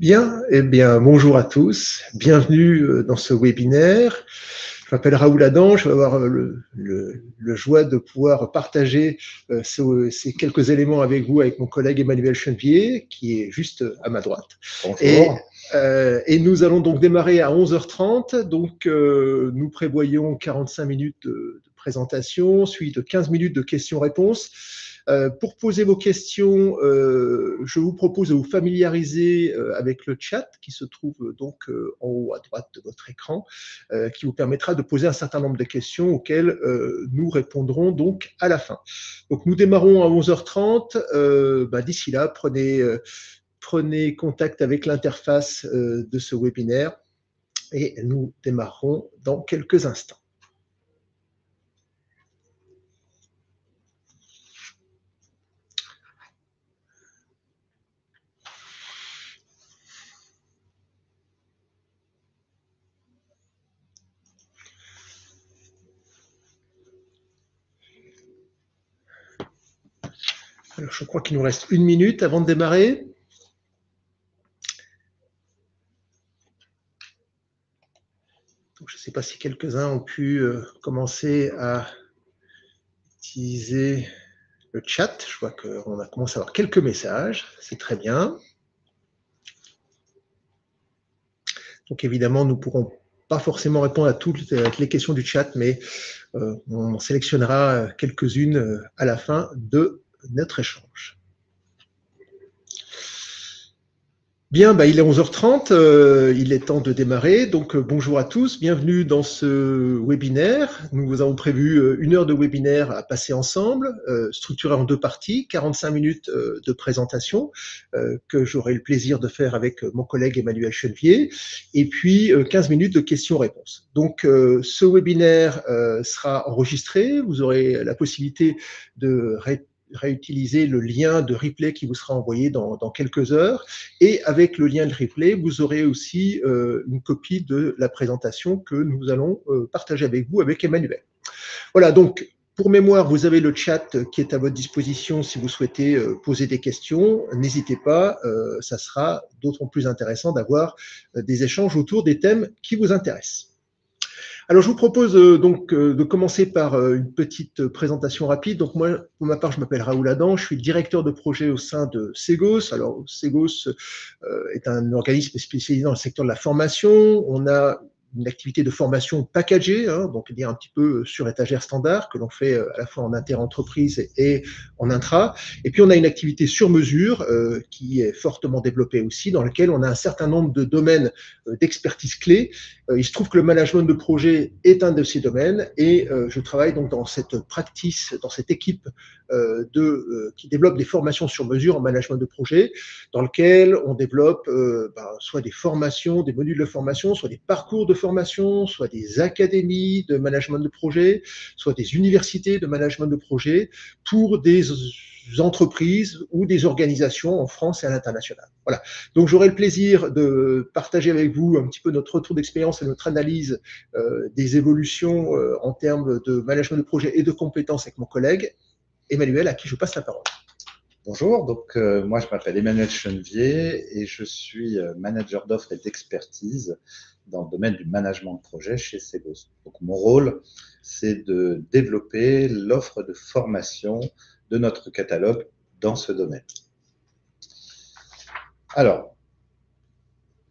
Bien, eh bien, bonjour à tous. Bienvenue euh, dans ce webinaire. Je m'appelle Raoul Adam. Je vais avoir le, le, le joie de pouvoir partager euh, ce, ces quelques éléments avec vous, avec mon collègue Emmanuel Chenevier, qui est juste à ma droite. Bonjour. Et, euh, et nous allons donc démarrer à 11h30. Donc, euh, nous prévoyons 45 minutes de, de présentation, suivi de 15 minutes de questions-réponses. Euh, pour poser vos questions, euh, je vous propose de vous familiariser euh, avec le chat qui se trouve donc en haut à droite de votre écran, qui vous permettra de poser un certain nombre de questions auxquelles nous répondrons donc à la fin. Donc nous démarrons à 11h30. Bah, D'ici là, prenez, prenez contact avec l'interface de ce webinaire et nous démarrerons dans quelques instants. Je crois qu'il nous reste une minute avant de démarrer. Donc, je ne sais pas si quelques-uns ont pu euh, commencer à utiliser le chat. Je vois qu'on a commencé à avoir quelques messages. C'est très bien. Donc, évidemment, nous ne pourrons pas forcément répondre à toutes les questions du chat, mais euh, on sélectionnera quelques-unes euh, à la fin de notre échange. Bien, bah, il est 11h30, euh, il est temps de démarrer. Donc euh, bonjour à tous, bienvenue dans ce webinaire. Nous vous avons prévu euh, une heure de webinaire à passer ensemble, structuré en deux parties, 45 minutes de présentation que j'aurai le plaisir de faire avec mon collègue Emmanuel Chenevier, et puis 15 minutes de questions-réponses. Donc ce webinaire sera enregistré, vous aurez la possibilité de ré réutiliser le lien de replay qui vous sera envoyé dans, quelques heures. Et avec le lien de replay, vous aurez aussi euh, une copie de la présentation que nous allons euh, partager avec vous, avec Emmanuel. Voilà, donc pour mémoire, vous avez le chat qui est à votre disposition si vous souhaitez euh, poser des questions. N'hésitez pas, ça sera d'autant plus intéressant d'avoir des échanges autour des thèmes qui vous intéressent. Alors, je vous propose euh, donc euh, de commencer par euh, une petite présentation rapide. Donc, moi, pour ma part, je m'appelle Raoul Adam, je suis directeur de projet au sein de Segos. Alors, Segos est un organisme spécialisé dans le secteur de la formation. On a une activité de formation packagée, hein, donc dire un petit peu sur étagère standard, que l'on fait à la fois en inter-entreprise et en intra. Et puis on a une activité sur mesure euh, qui est fortement développée aussi, dans laquelle on a un certain nombre de domaines euh, d'expertise clés. Euh, il se trouve que le management de projet est un de ces domaines et je travaille donc dans cette practice, dans cette équipe de, qui développe des formations sur mesure en management de projet, dans lequel on développe ben, soit des formations, des modules de formation, soit des parcours de formation, soit des académies de management de projet, soit des universités de management de projet pour des entreprises ou des organisations en France et à l'international. Voilà. Donc j'aurai le plaisir de partager avec vous un petit peu notre retour d'expérience et notre analyse euh, des évolutions euh, en termes de management de projet et de compétences avec mon collègue Emmanuel, à qui je passe la parole. Bonjour, donc euh, moi je m'appelle Emmanuel Chenevier et je suis euh, manager d'offres et d'expertise dans le domaine du management de projet chez Segos. Donc mon rôle, c'est de développer l'offre de formation de notre catalogue dans ce domaine. Alors,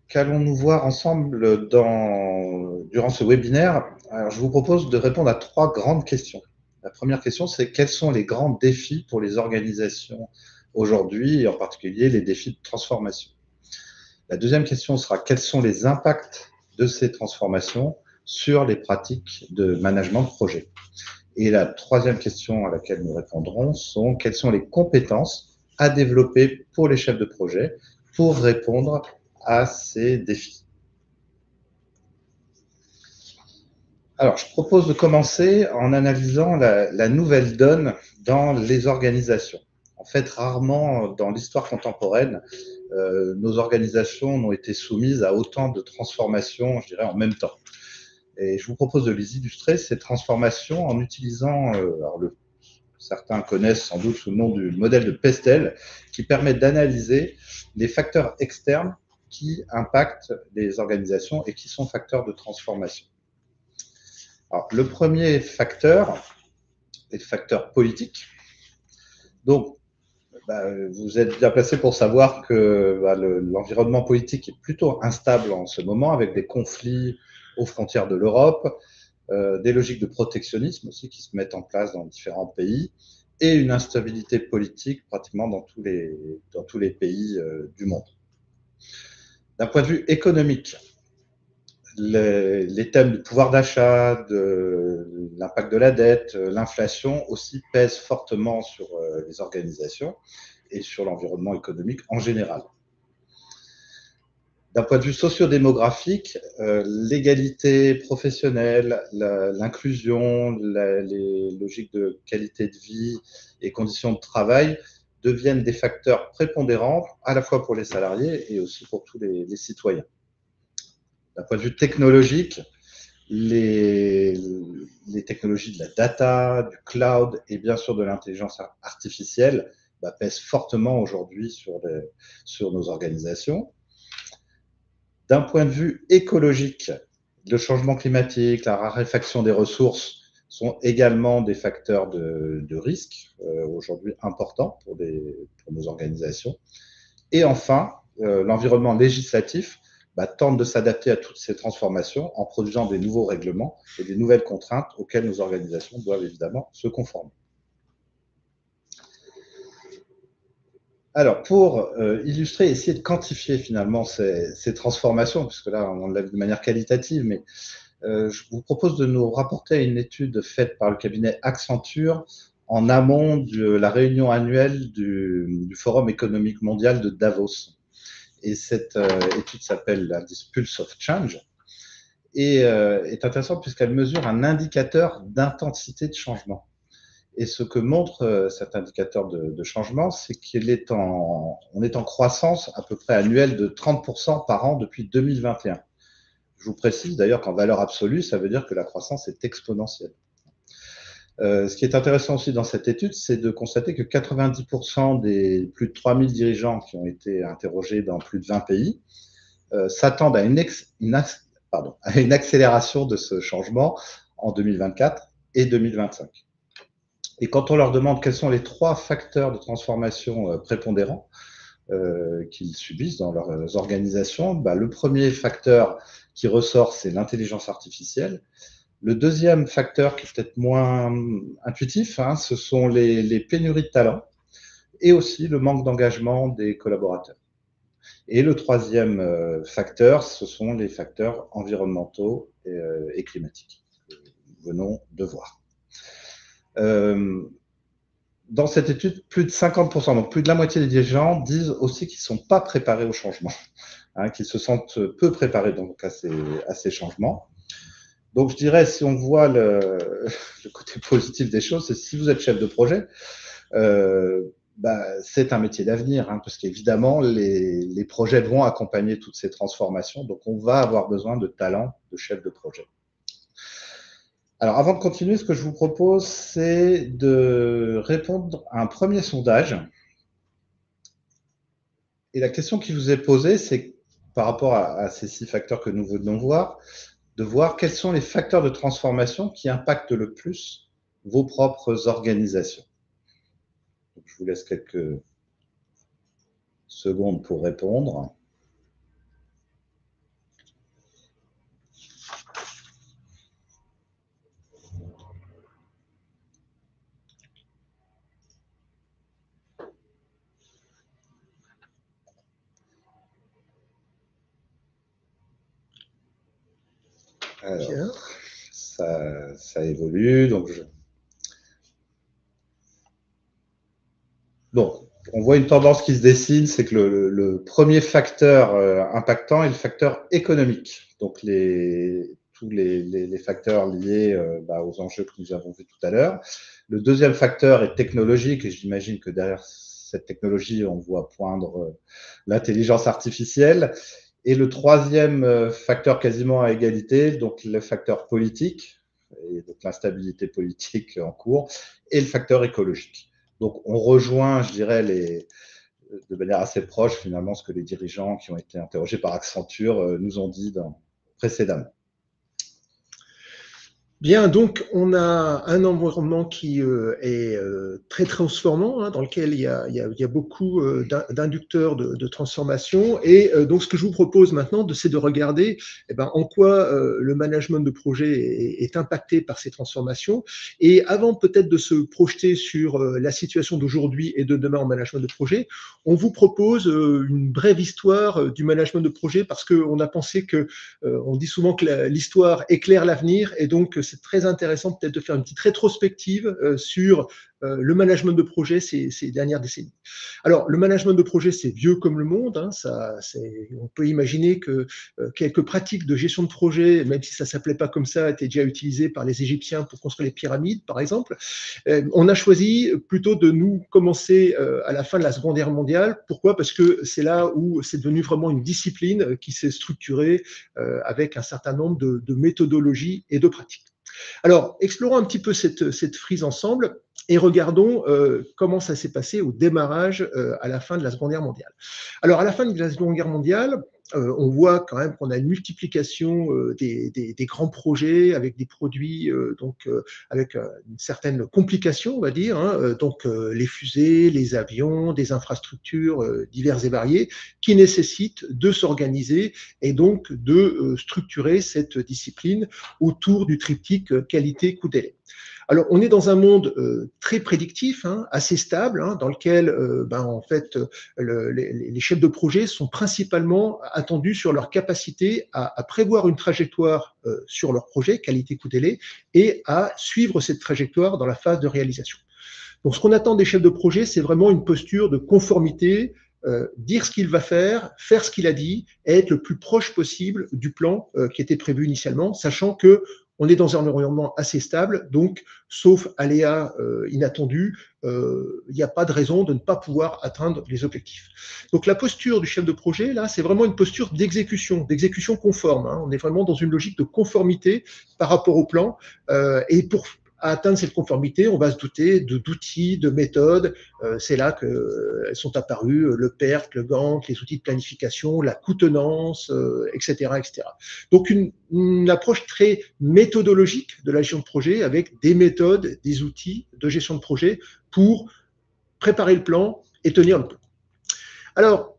qu'allons-nous voir ensemble durant ce webinaire? Alors, je vous propose de répondre à trois grandes questions. La première question, c'est quels sont les grands défis pour les organisations aujourd'hui, et en particulier les défis de transformation? La deuxième question sera quels sont les impacts de ces transformations sur les pratiques de management de projet? Et la troisième question à laquelle nous répondrons sont quelles sont les compétences à développer pour les chefs de projet pour répondre à ces défis? Alors, je propose de commencer en analysant la, nouvelle donne dans les organisations. En fait, rarement dans l'histoire contemporaine, euh, nos organisations n'ont été soumises à autant de transformations, je dirais, en même temps. Et je vous propose de les illustrer, ces transformations, en utilisant, euh, alors certains connaissent sans doute le nom du modèle de Pestel, qui permet d'analyser les facteurs externes qui impactent les organisations et qui sont facteurs de transformation. Alors, le premier facteur est le facteur politique. Donc, bah, vous êtes bien placé pour savoir que bah, l'environnement politique est plutôt instable en ce moment, avec des conflits aux frontières de l'Europe, euh, des logiques de protectionnisme aussi qui se mettent en place dans différents pays, et une instabilité politique pratiquement dans tous les, dans tous les pays euh, du monde. D'un point de vue économique, les, thèmes du pouvoir d'achat, de l'impact de la dette, l'inflation aussi pèsent fortement sur euh, les organisations et sur l'environnement économique en général. D'un point de vue sociodémographique, euh, l'égalité professionnelle, l'inclusion, les logiques de qualité de vie et conditions de travail deviennent des facteurs prépondérants à la fois pour les salariés et aussi pour tous les citoyens. D'un point de vue technologique, les, technologies de la data, du cloud et bien sûr de l'intelligence artificielle bah, pèsent fortement aujourd'hui sur, nos organisations. D'un point de vue écologique, le changement climatique, la raréfaction des ressources sont également des facteurs de, risque euh, aujourd'hui importants pour, pour, nos organisations. Et enfin, euh, l'environnement législatif bah, tente de s'adapter à toutes ces transformations en produisant des nouveaux règlements et des nouvelles contraintes auxquelles nos organisations doivent évidemment se conformer. Alors, pour euh, illustrer, essayer de quantifier finalement ces, transformations, puisque là, on l'a vu de manière qualitative, mais euh, je vous propose de nous rapporter une étude faite par le cabinet Accenture en amont de la réunion annuelle du Forum économique mondial de Davos. Et cette euh, étude s'appelle l'indice Pulse of Change et euh, est intéressante puisqu'elle mesure un indicateur d'intensité de changement. Et ce que montre euh, cet indicateur de, de changement, c'est qu'il est est en croissance à peu près annuelle de 30% par an depuis 2021. Je vous précise d'ailleurs qu'en valeur absolue, ça veut dire que la croissance est exponentielle. Euh, ce qui est intéressant aussi dans cette étude, c'est de constater que 90% des plus de 3000 dirigeants qui ont été interrogés dans plus de 20 pays euh, s'attendent à une, accélération de ce changement en 2024 et 2025. Et quand on leur demande quels sont les trois facteurs de transformation euh, prépondérants qu'ils subissent dans leurs organisations, bah, le premier facteur qui ressort, c'est l'intelligence artificielle. Le deuxième facteur qui est peut-être moins intuitif, hein, ce sont les, pénuries de talent et aussi le manque d'engagement des collaborateurs. Et le troisième euh, facteur, ce sont les facteurs environnementaux et, euh, climatiques que nous venons de voir. Euh, dans cette étude, plus de 50%, donc plus de la moitié des dirigeants disent aussi qu'ils ne sont pas préparés au changement, hein, qu'ils se sentent peu préparés à ces changements. Donc, je dirais, si on voit le, côté positif des choses, c'est si vous êtes chef de projet, euh, bah, c'est un métier d'avenir, hein, parce qu'évidemment, les, projets vont accompagner toutes ces transformations. Donc, on va avoir besoin de talents de chef de projet. Alors, avant de continuer, ce que je vous propose, c'est de répondre à un premier sondage. Et la question qui vous est posée, c'est par rapport à, à ces six facteurs que nous venons voir, de voir quels sont les facteurs de transformation qui impactent le plus vos propres organisations. Je vous laisse quelques secondes pour répondre. Alors, ça, ça, évolue. Donc, je... donc, on voit une tendance qui se dessine, c'est que le, le, premier facteur euh, impactant est le facteur économique. Donc, les, tous les, les, les facteurs liés euh, bah, aux enjeux que nous avons vus tout à l'heure. Le deuxième facteur est technologique, et j'imagine que derrière cette technologie, on voit poindre euh, l'intelligence artificielle. Et le troisième euh, facteur quasiment à égalité, donc le facteur politique, et donc l'instabilité politique en cours, et le facteur écologique. Donc on rejoint, je dirais, les, de manière assez proche finalement ce que les dirigeants qui ont été interrogés par Accenture nous ont dit précédemment. Bien, donc on a un environnement qui euh, est euh, très transformant, hein, dans lequel il y a, beaucoup euh, d'inducteurs de, transformation. Et donc ce que je vous propose maintenant, c'est de regarder eh ben, en quoi le management de projet est, est, impacté par ces transformations. Et avant peut-être de se projeter sur la situation d'aujourd'hui et de demain en management de projet, on vous propose une brève histoire du management de projet parce qu'on a pensé que, on dit souvent que l'histoire éclaire l'avenir et donc c'est très intéressant peut-être de faire une petite rétrospective euh, sur euh, le management de projet ces, dernières décennies. Alors, le management de projet, c'est vieux comme le monde. Hein, on peut imaginer que euh, quelques pratiques de gestion de projet, même si ça s'appelait pas comme ça, étaient déjà utilisées par les Égyptiens pour construire les pyramides, par exemple. On a choisi plutôt de nous commencer à la fin de la Seconde Guerre mondiale. Pourquoi? Parce que c'est là où c'est devenu vraiment une discipline qui s'est structurée avec un certain nombre de, de méthodologies et de pratiques. Alors, explorons un petit peu cette, frise ensemble et regardons euh, comment ça s'est passé au démarrage euh, à la fin de la Seconde Guerre mondiale. Alors, à la fin de la Seconde Guerre mondiale, euh, on voit quand même qu'on a une multiplication euh, des, grands projets avec des produits, euh, donc avec une certaine complication, on va dire, hein, donc les fusées, les avions, des infrastructures diverses et variées, qui nécessitent de s'organiser et donc de structurer cette discipline autour du triptyque qualité-coût-délai. Alors, on est dans un monde euh, très prédictif, hein, assez stable, hein, dans lequel, euh, ben, en fait, le, les, chefs de projet sont principalement attendus sur leur capacité à, prévoir une trajectoire euh, sur leur projet, qualité, coût, délai, et à suivre cette trajectoire dans la phase de réalisation. Donc, ce qu'on attend des chefs de projet, c'est vraiment une posture de conformité, dire ce qu'il va faire, faire ce qu'il a dit, et être le plus proche possible du plan euh, qui était prévu initialement, sachant que on est dans un environnement assez stable, donc sauf aléas euh, inattendus, euh, il n'y a pas de raison de ne pas pouvoir atteindre les objectifs. Donc la posture du chef de projet, là, c'est vraiment une posture d'exécution, d'exécution conforme. Hein. On est vraiment dans une logique de conformité par rapport au plan. Euh, et pour à atteindre cette conformité, on va se douter d'outils, de, méthodes. Euh, c'est là qu'elles euh, sont apparues euh, le PERT, le Gantt, les outils de planification, la coutenance, etc., etc. Donc une, une, approche très méthodologique de la gestion de projet avec des méthodes, des outils de gestion de projet pour préparer le plan et tenir le plan. Alors,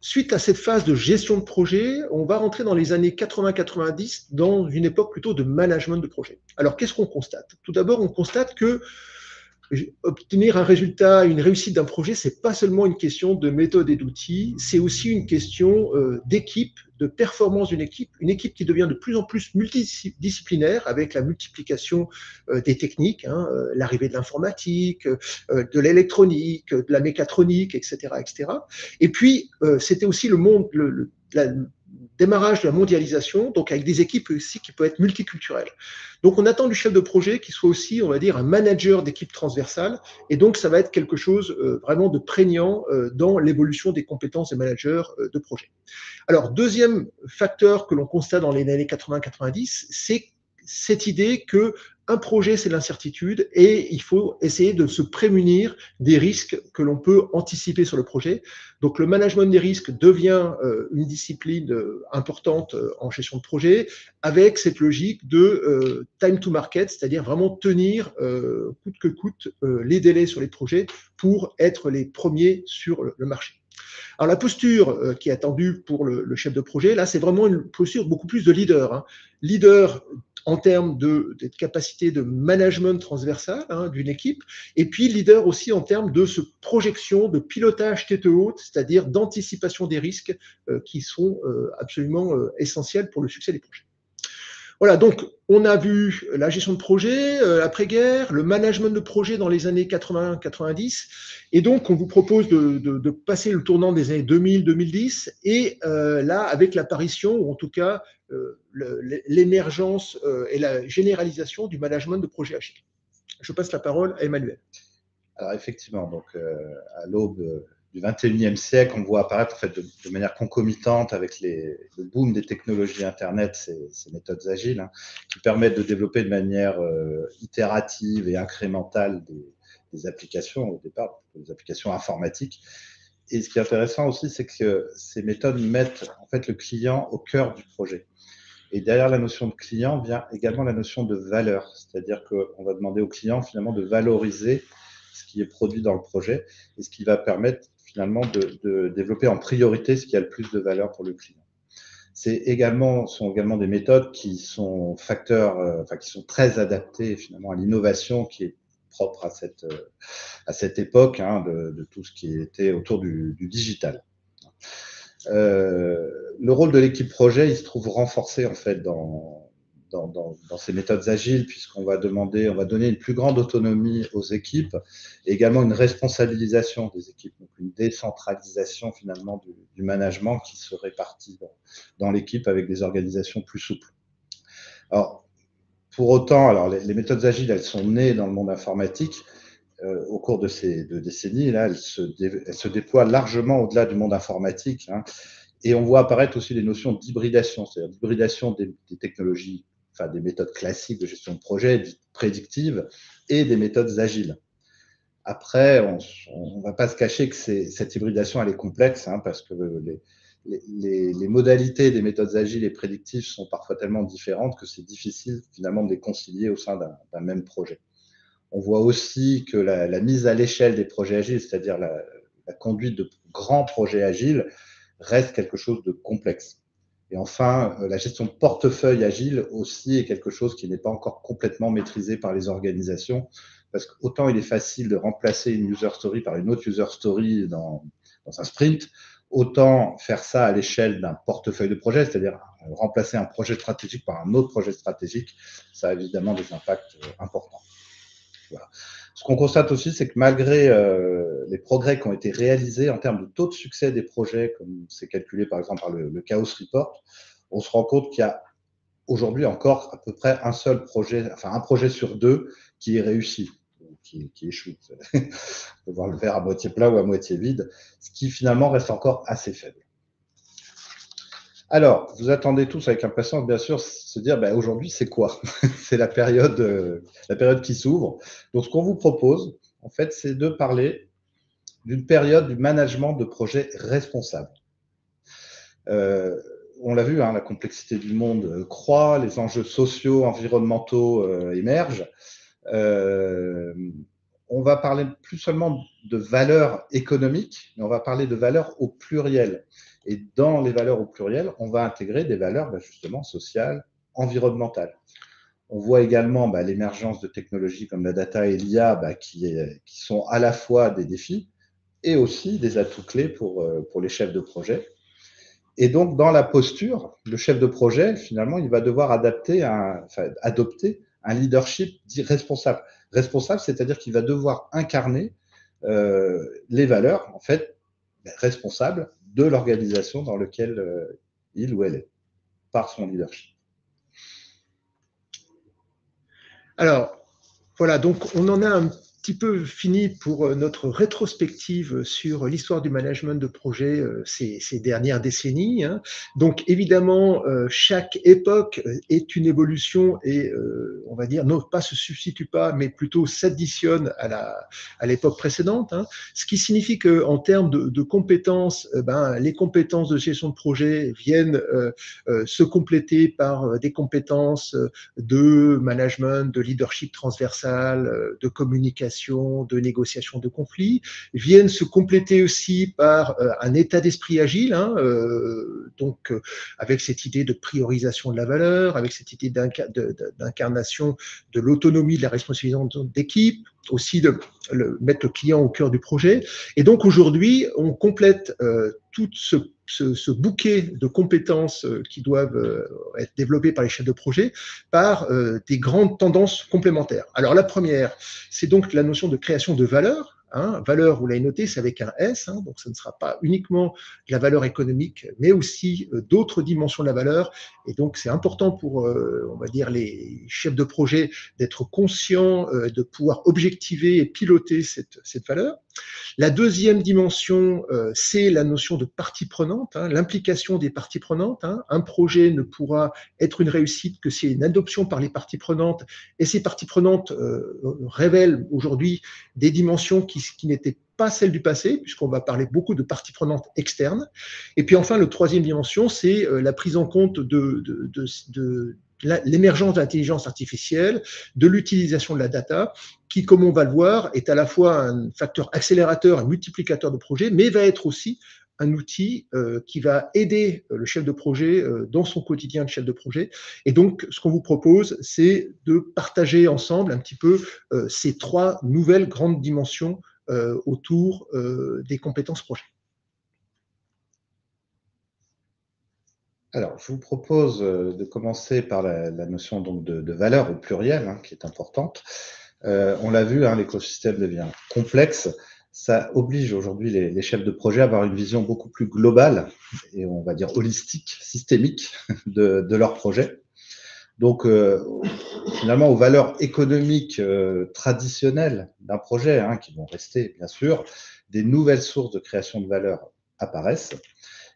Suite à cette phase de gestion de projet, on va rentrer dans les années 80-90 dans une époque plutôt de management de projet. Alors qu'est-ce qu'on constate? Tout d'abord, on constate que obtenir un résultat, une réussite d'un projet, c'est pas seulement une question de méthode et d'outils, c'est aussi une question euh, d'équipe, de performance d'une équipe, une équipe qui devient de plus en plus multidisciplinaire avec la multiplication euh, des techniques, hein, euh, l'arrivée de l'informatique, de l'électronique, de la mécatronique, etc., etc. Et puis c'était aussi le monde, le, le, la, démarrage de la mondialisation, donc avec des équipes aussi qui peuvent être multiculturelles. Donc on attend du chef de projet qu'il soit aussi, on va dire, un manager d'équipe transversale, et donc ça va être quelque chose euh, vraiment de prégnant euh, dans l'évolution des compétences des managers euh, de projet. Alors deuxième facteur que l'on constate dans les années 80-90, c'est cette idée que un projet, c'est l'incertitude et il faut essayer de se prémunir des risques que l'on peut anticiper sur le projet. Donc, le management des risques devient euh, une discipline euh, importante euh, en gestion de projet avec cette logique de time to market, c'est-à-dire vraiment tenir coûte que coûte les délais sur les projets pour être les premiers sur le marché. Alors la posture qui est attendue pour le, chef de projet, là, c'est vraiment une posture beaucoup plus de leader. Hein. Leader en termes de, capacité de management transversal hein, d'une équipe, et puis leader aussi en termes de ce projection, de pilotage tête haute, c'est-à-dire d'anticipation des risques euh, qui sont euh, absolument euh, essentiels pour le succès des projets. Voilà, donc on a vu la gestion de projet, euh, l'après-guerre, le management de projet dans les années 80-90, et donc on vous propose de, de, de, passer le tournant des années 2000-2010, et euh, là, avec l'apparition, ou en tout cas euh, l'émergence euh, et la généralisation du management de projet agile. Je passe la parole à Emmanuel. Alors effectivement, donc euh, à l'aube du 21e siècle, on voit apparaître en fait, de, manière concomitante avec le boom des technologies Internet, ces, méthodes agiles, hein, qui permettent de développer de manière euh, itérative et incrémentale des, des, applications, au départ, des applications informatiques. Et ce qui est intéressant aussi, c'est que ces méthodes mettent en fait le client au cœur du projet. Et derrière la notion de client vient également la notion de valeur, c'est-à-dire qu'on va demander au client finalement de valoriser ce qui est produit dans le projet et ce qui va permettre finalement de, de développer en priorité ce qui a le plus de valeur pour le client. C'est également sont également des méthodes qui sont facteurs, euh, enfin qui sont très adaptées finalement à l'innovation qui est propre à cette à cette époque hein, de, de, tout ce qui était autour du, du digital. Euh, le rôle de l'équipe projet, il se trouve renforcé en fait dans, dans, ces méthodes agiles, puisqu'on va demander, on va donner une plus grande autonomie aux équipes, et également une responsabilisation des équipes, donc une décentralisation finalement du, management qui se répartit dans, l'équipe avec des organisations plus souples. Alors, pour autant, alors les, méthodes agiles, elles sont nées dans le monde informatique, euh, au cours de ces deux décennies, là, elle se, dé, elle se déploie largement au-delà du monde informatique. Hein, et on voit apparaître aussi les notions d'hybridation, c'est-à-dire d'hybridation des, technologies, des méthodes classiques de gestion de projet, prédictives, et des méthodes agiles. Après, on ne va pas se cacher que cette hybridation, elle est complexe, hein, parce que les, modalités des méthodes agiles et prédictives sont parfois tellement différentes que c'est difficile finalement de les concilier au sein d'un même projet. On voit aussi que la, mise à l'échelle des projets agiles, c'est-à-dire la, conduite de grands projets agiles, reste quelque chose de complexe. Et enfin, euh, la gestion de portefeuille agile aussi est quelque chose qui n'est pas encore complètement maîtrisé par les organisations, parce qu'autant il est facile de remplacer une user story par une autre user story dans, dans un sprint, autant faire ça à l'échelle d'un portefeuille de projet, c'est-à-dire remplacer un projet stratégique par un autre projet stratégique, ça a évidemment des impacts euh, importants. Voilà. Ce qu'on constate aussi, c'est que malgré euh, les progrès qui ont été réalisés en termes de taux de succès des projets, comme c'est calculé par exemple par le, le, Chaos Report, on se rend compte qu'il y a aujourd'hui encore à peu près un seul projet, enfin un projet sur deux qui est réussi, qui, qui échoue. on peut voir le verre à moitié plein ou à moitié vide, ce qui finalement reste encore assez faible. Alors, vous attendez tous avec impatience, bien sûr, se dire, ben, aujourd'hui, c'est quoi? C'est la période, euh, la période qui s'ouvre. Donc, ce qu'on vous propose, en fait, c'est de parler d'une période du management de projets responsables. Euh, on l'a vu, hein, la complexité du monde croît, les enjeux sociaux, environnementaux euh, émergent. Euh, on va parler plus seulement de valeurs économiques, mais on va parler de valeurs au pluriel. Et dans les valeurs au pluriel, on va intégrer des valeurs bah, justement sociales, environnementales. On voit également bah, l'émergence de technologies comme la data et l'IA bah, qui, sont à la fois des défis et aussi des atouts clés pour, euh, pour les chefs de projet. Et donc, dans la posture, le chef de projet, finalement, il va devoir adapter adopter un leadership dit responsable. Responsable, c'est-à-dire qu'il va devoir incarner euh, les valeurs, en fait, responsables de l'organisation dans laquelle euh, il ou elle est, par son leadership. Alors, voilà, donc on en a un petit peu fini pour euh, notre rétrospective sur l'histoire du management de projet euh, ces, dernières décennies. Hein. Donc évidemment, euh, chaque époque est une évolution et on va dire non pas se substitue pas, mais plutôt s'additionne à la à l'époque précédente. Hein. Ce qui signifie que en termes de, compétences, ben les compétences de gestion de projet viennent se compléter par des compétences de management, de leadership transversal, de communication de négociation de conflits, viennent se compléter aussi par euh, un état d'esprit agile, hein, euh, donc euh, avec cette idée de priorisation de la valeur, avec cette idée d'incarnation de l'autonomie, de la responsabilité d'équipe, aussi de mettre le client au cœur du projet. Et donc aujourd'hui, on complète tout ce, ce, bouquet de compétences euh, qui doivent euh, être développées par les chefs de projet par euh, des grandes tendances complémentaires. Alors la première, c'est donc la notion de création de valeur. Hein, valeur, vous l'avez noté, c'est avec un S, hein, donc ce ne sera pas uniquement la valeur économique, mais aussi euh, d'autres dimensions de la valeur. Et donc c'est important pour, euh, on va dire, les chefs de projet d'être conscients, euh, de pouvoir objectiver et piloter cette, cette valeur. La deuxième dimension, c'est la notion de partie prenante, hein, l'implication des parties prenantes. Hein. Un projet ne pourra être une réussite que s'il y a une adoption par les parties prenantes, et ces parties prenantes révèlent aujourd'hui des dimensions qui, qui n'étaient pas celle du passé, puisqu'on va parler beaucoup de parties prenantes externes. Et puis enfin, le troisième dimension, c'est la prise en compte de, de, de l'émergence de l'intelligence artificielle, de l'utilisation de la data, qui, comme on va le voir, est à la fois un facteur accélérateur, un multiplicateur de projets, mais va être aussi un outil euh, qui va aider euh, le chef de projet euh, dans son quotidien de chef de projet. Et donc, ce qu'on vous propose, c'est de partager ensemble un petit peu ces trois nouvelles grandes dimensions autour des compétences projet. Alors, je vous propose de commencer par la, notion donc de, valeur au pluriel, hein, qui est importante. on l'a vu, hein, l'écosystème devient complexe ça oblige aujourd'hui les, chefs de projet à avoir une vision beaucoup plus globale et on va dire holistique, systémique de, leur projet. Donc, euh, finalement, aux valeurs économiques euh, traditionnelles d'un projet, hein, qui vont rester bien sûr, des nouvelles sources de création de valeur apparaissent.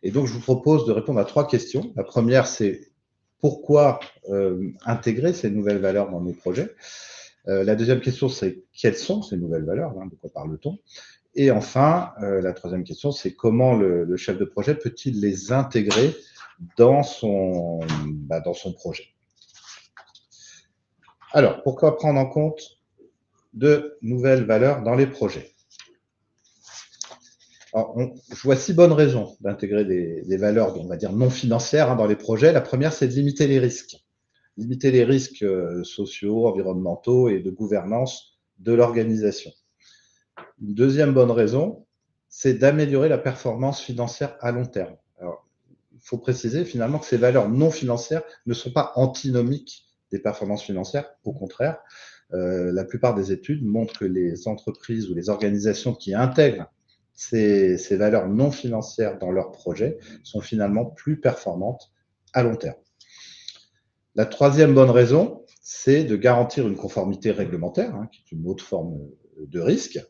Et donc, je vous propose de répondre à trois questions. La première, c'est pourquoi euh, intégrer ces nouvelles valeurs dans nos projets? Euh, la deuxième question, c'est quelles sont ces nouvelles valeurs hein, De quoi parle-t-on? Et enfin, euh, la troisième question, c'est comment le, chef de projet peut-il les intégrer dans son, bah, projet? Alors, pourquoi prendre en compte de nouvelles valeurs dans les projets? Je vois six bonnes raisons d'intégrer des, valeurs, on va dire, non financières hein, dans les projets. La première, c'est de limiter les risques limiter les risques euh, sociaux, environnementaux et de gouvernance de l'organisation. Une deuxième bonne raison, c'est d'améliorer la performance financière à long terme. Il faut préciser finalement que ces valeurs non financières ne sont pas antinomiques des performances financières, au contraire. Euh, la plupart des études montrent que les entreprises ou les organisations qui intègrent ces, ces valeurs non financières dans leurs projets sont finalement plus performantes à long terme. La troisième bonne raison, c'est de garantir une conformité réglementaire, hein, qui est une autre forme de risque.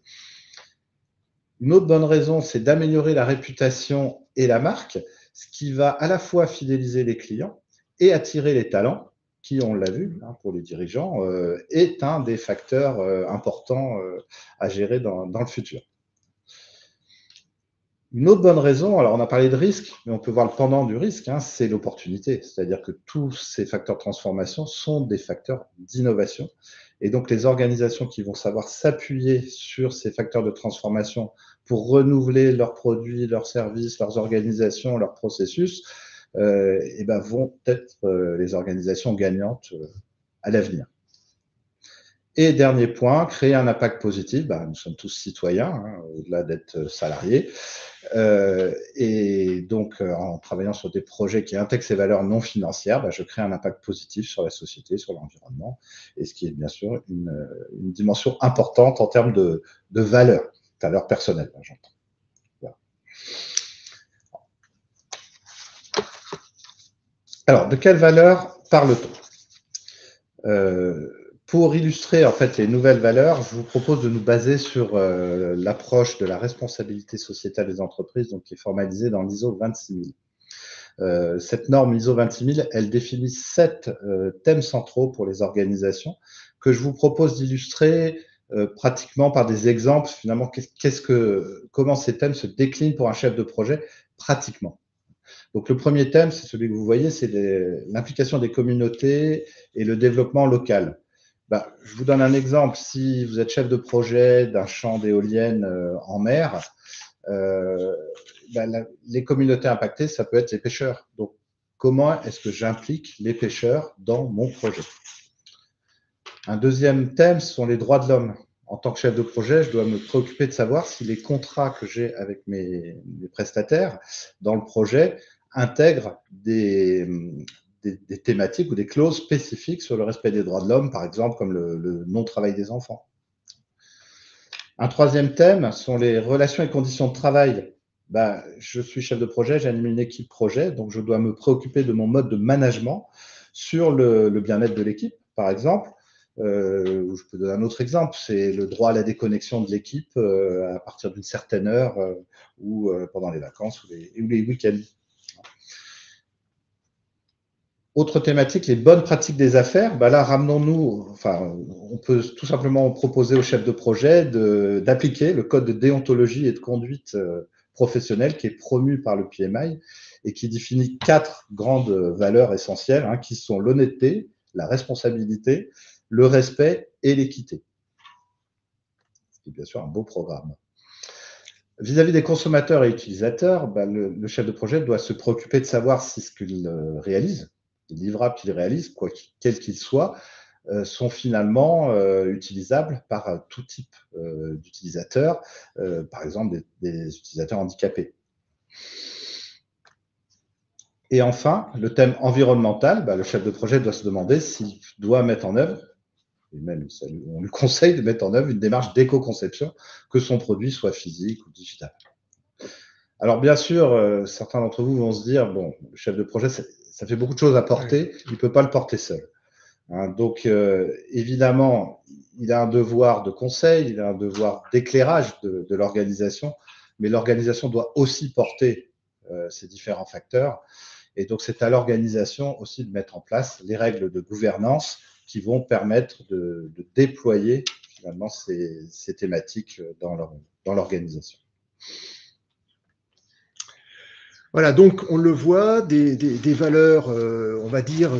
Une autre bonne raison, c'est d'améliorer la réputation et la marque, ce qui va à la fois fidéliser les clients et attirer les talents, qui, on l'a vu hein, pour les dirigeants, euh, est un des facteurs euh, importants euh, à gérer dans le futur. Une autre bonne raison, alors on a parlé de risque, mais on peut voir le pendant du risque, hein, c'est l'opportunité. C'est-à-dire que tous ces facteurs de transformation sont des facteurs d'innovation. Et donc les organisations qui vont savoir s'appuyer sur ces facteurs de transformation pour renouveler leurs produits, leurs services, leurs organisations, leurs processus, euh, et eh ben vont être euh, les organisations gagnantes euh, à l'avenir. Et dernier point, créer un impact positif. Bah, nous sommes tous citoyens, hein, au-delà d'être salariés. Euh, et donc, euh, en travaillant sur des projets qui intègrent ces valeurs non financières, bah, je crée un impact positif sur la société, sur l'environnement, et ce qui est bien sûr une, une dimension importante en termes de, valeur, valeur personnelle, hein, j'entends. Alors, de quelle valeur parle-t-on? Euh, pour illustrer en fait les nouvelles valeurs, je vous propose de nous baser sur euh, l'approche de la responsabilité sociétale des entreprises, donc qui est formalisée dans l'ISO 26000. Euh, cette norme ISO 26000, elle définit sept euh, thèmes centraux pour les organisations que je vous propose d'illustrer pratiquement par des exemples. Finalement, qu'est-ce que, comment ces thèmes se déclinent pour un chef de projet pratiquement. Donc le premier thème, c'est celui que vous voyez, c'est l'implication des communautés et le développement local. Bah, je vous donne un exemple. Si vous êtes chef de projet d'un champ d'éoliennes euh, en mer, euh, bah, les communautés impactées, ça peut être les pêcheurs. Donc, comment est-ce que j'implique les pêcheurs dans mon projet? Un deuxième thème sont les droits de l'homme. En tant que chef de projet, je dois me préoccuper de savoir si les contrats que j'ai avec mes, prestataires dans le projet intègrent des, des, thématiques ou des clauses spécifiques sur le respect des droits de l'homme, par exemple comme le, non-travail des enfants. Un troisième thème sont les relations et conditions de travail. Ben, je suis chef de projet, j'anime une équipe projet, donc je dois me préoccuper de mon mode de management sur le, bien-être de l'équipe, par exemple. Euh, je peux donner un autre exemple, c'est le droit à la déconnexion de l'équipe euh, à partir d'une certaine heure euh, ou pendant les vacances ou les week-ends. Autre thématique, les bonnes pratiques des affaires. Bah là, ramenons-nous, enfin, on peut tout simplement proposer au chef de projet d'appliquer le code de déontologie et de conduite euh, professionnelle qui est promu par le PMI et qui définit quatre grandes valeurs essentielles, hein, qui sont l'honnêteté, la responsabilité, le respect et l'équité. C'est bien sûr un beau programme. Vis-à-vis des consommateurs et utilisateurs, bah, le, chef de projet doit se préoccuper de savoir si ce qu'il euh, réalise, les livrables qu'il réalise, quoi quel qu'il soit, euh, sont finalement euh, utilisables par euh, tout type d'utilisateurs, par exemple des, utilisateurs handicapés. Et enfin, le thème environnemental, bah, le chef de projet doit se demander s'il doit mettre en œuvre, et même on lui conseille de mettre en œuvre une démarche d'éco-conception, que son produit soit physique ou digital. Alors bien sûr, certains d'entre vous vont se dire, bon, le chef de projet, ça fait beaucoup de choses à porter, il ne peut pas le porter seul. Hein, donc, euh, évidemment, il a un devoir de conseil, il a un devoir d'éclairage de, l'organisation, mais l'organisation doit aussi porter euh, ces différents facteurs. Et donc, c'est à l'organisation aussi de mettre en place les règles de gouvernance qui vont permettre de, déployer finalement ces, thématiques dans l'organisation. Voilà, donc on le voit, des, valeurs, euh, on va dire,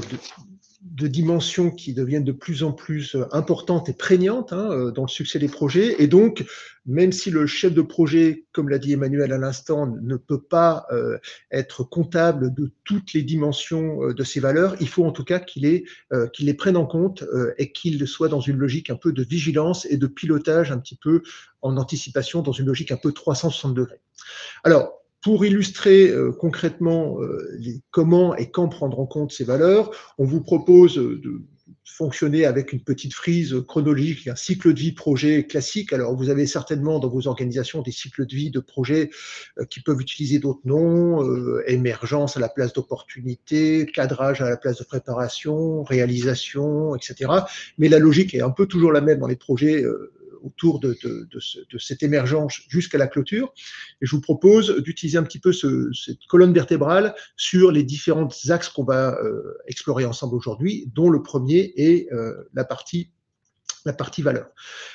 de, dimensions qui deviennent de plus en plus euh, importantes et prégnantes hein, euh, dans le succès des projets. Et donc, même si le chef de projet, comme l'a dit Emmanuel à l'instant, ne peut pas être comptable de toutes les dimensions de ces valeurs, il faut en tout cas qu'il qu'il les prenne en compte et qu'il soit dans une logique un peu de vigilance et de pilotage un petit peu en anticipation, dans une logique un peu 360 degrés. Alors, pour illustrer euh, concrètement euh, les, comment et quand prendre en compte ces valeurs, on vous propose de fonctionner avec une petite frise chronologique, un cycle de vie projet classique. Alors, vous avez certainement dans vos organisations des cycles de vie de projets euh, qui peuvent utiliser d'autres noms, émergence à la place d'opportunité, cadrage à la place de préparation, réalisation, etc. Mais la logique est un peu toujours la même dans les projets autour de, cette émergence jusqu'à la clôture. Et je vous propose d'utiliser un petit peu cette colonne vertébrale sur les différents axes qu'on va euh, explorer ensemble aujourd'hui, dont le premier est euh, la partie la partie valeur.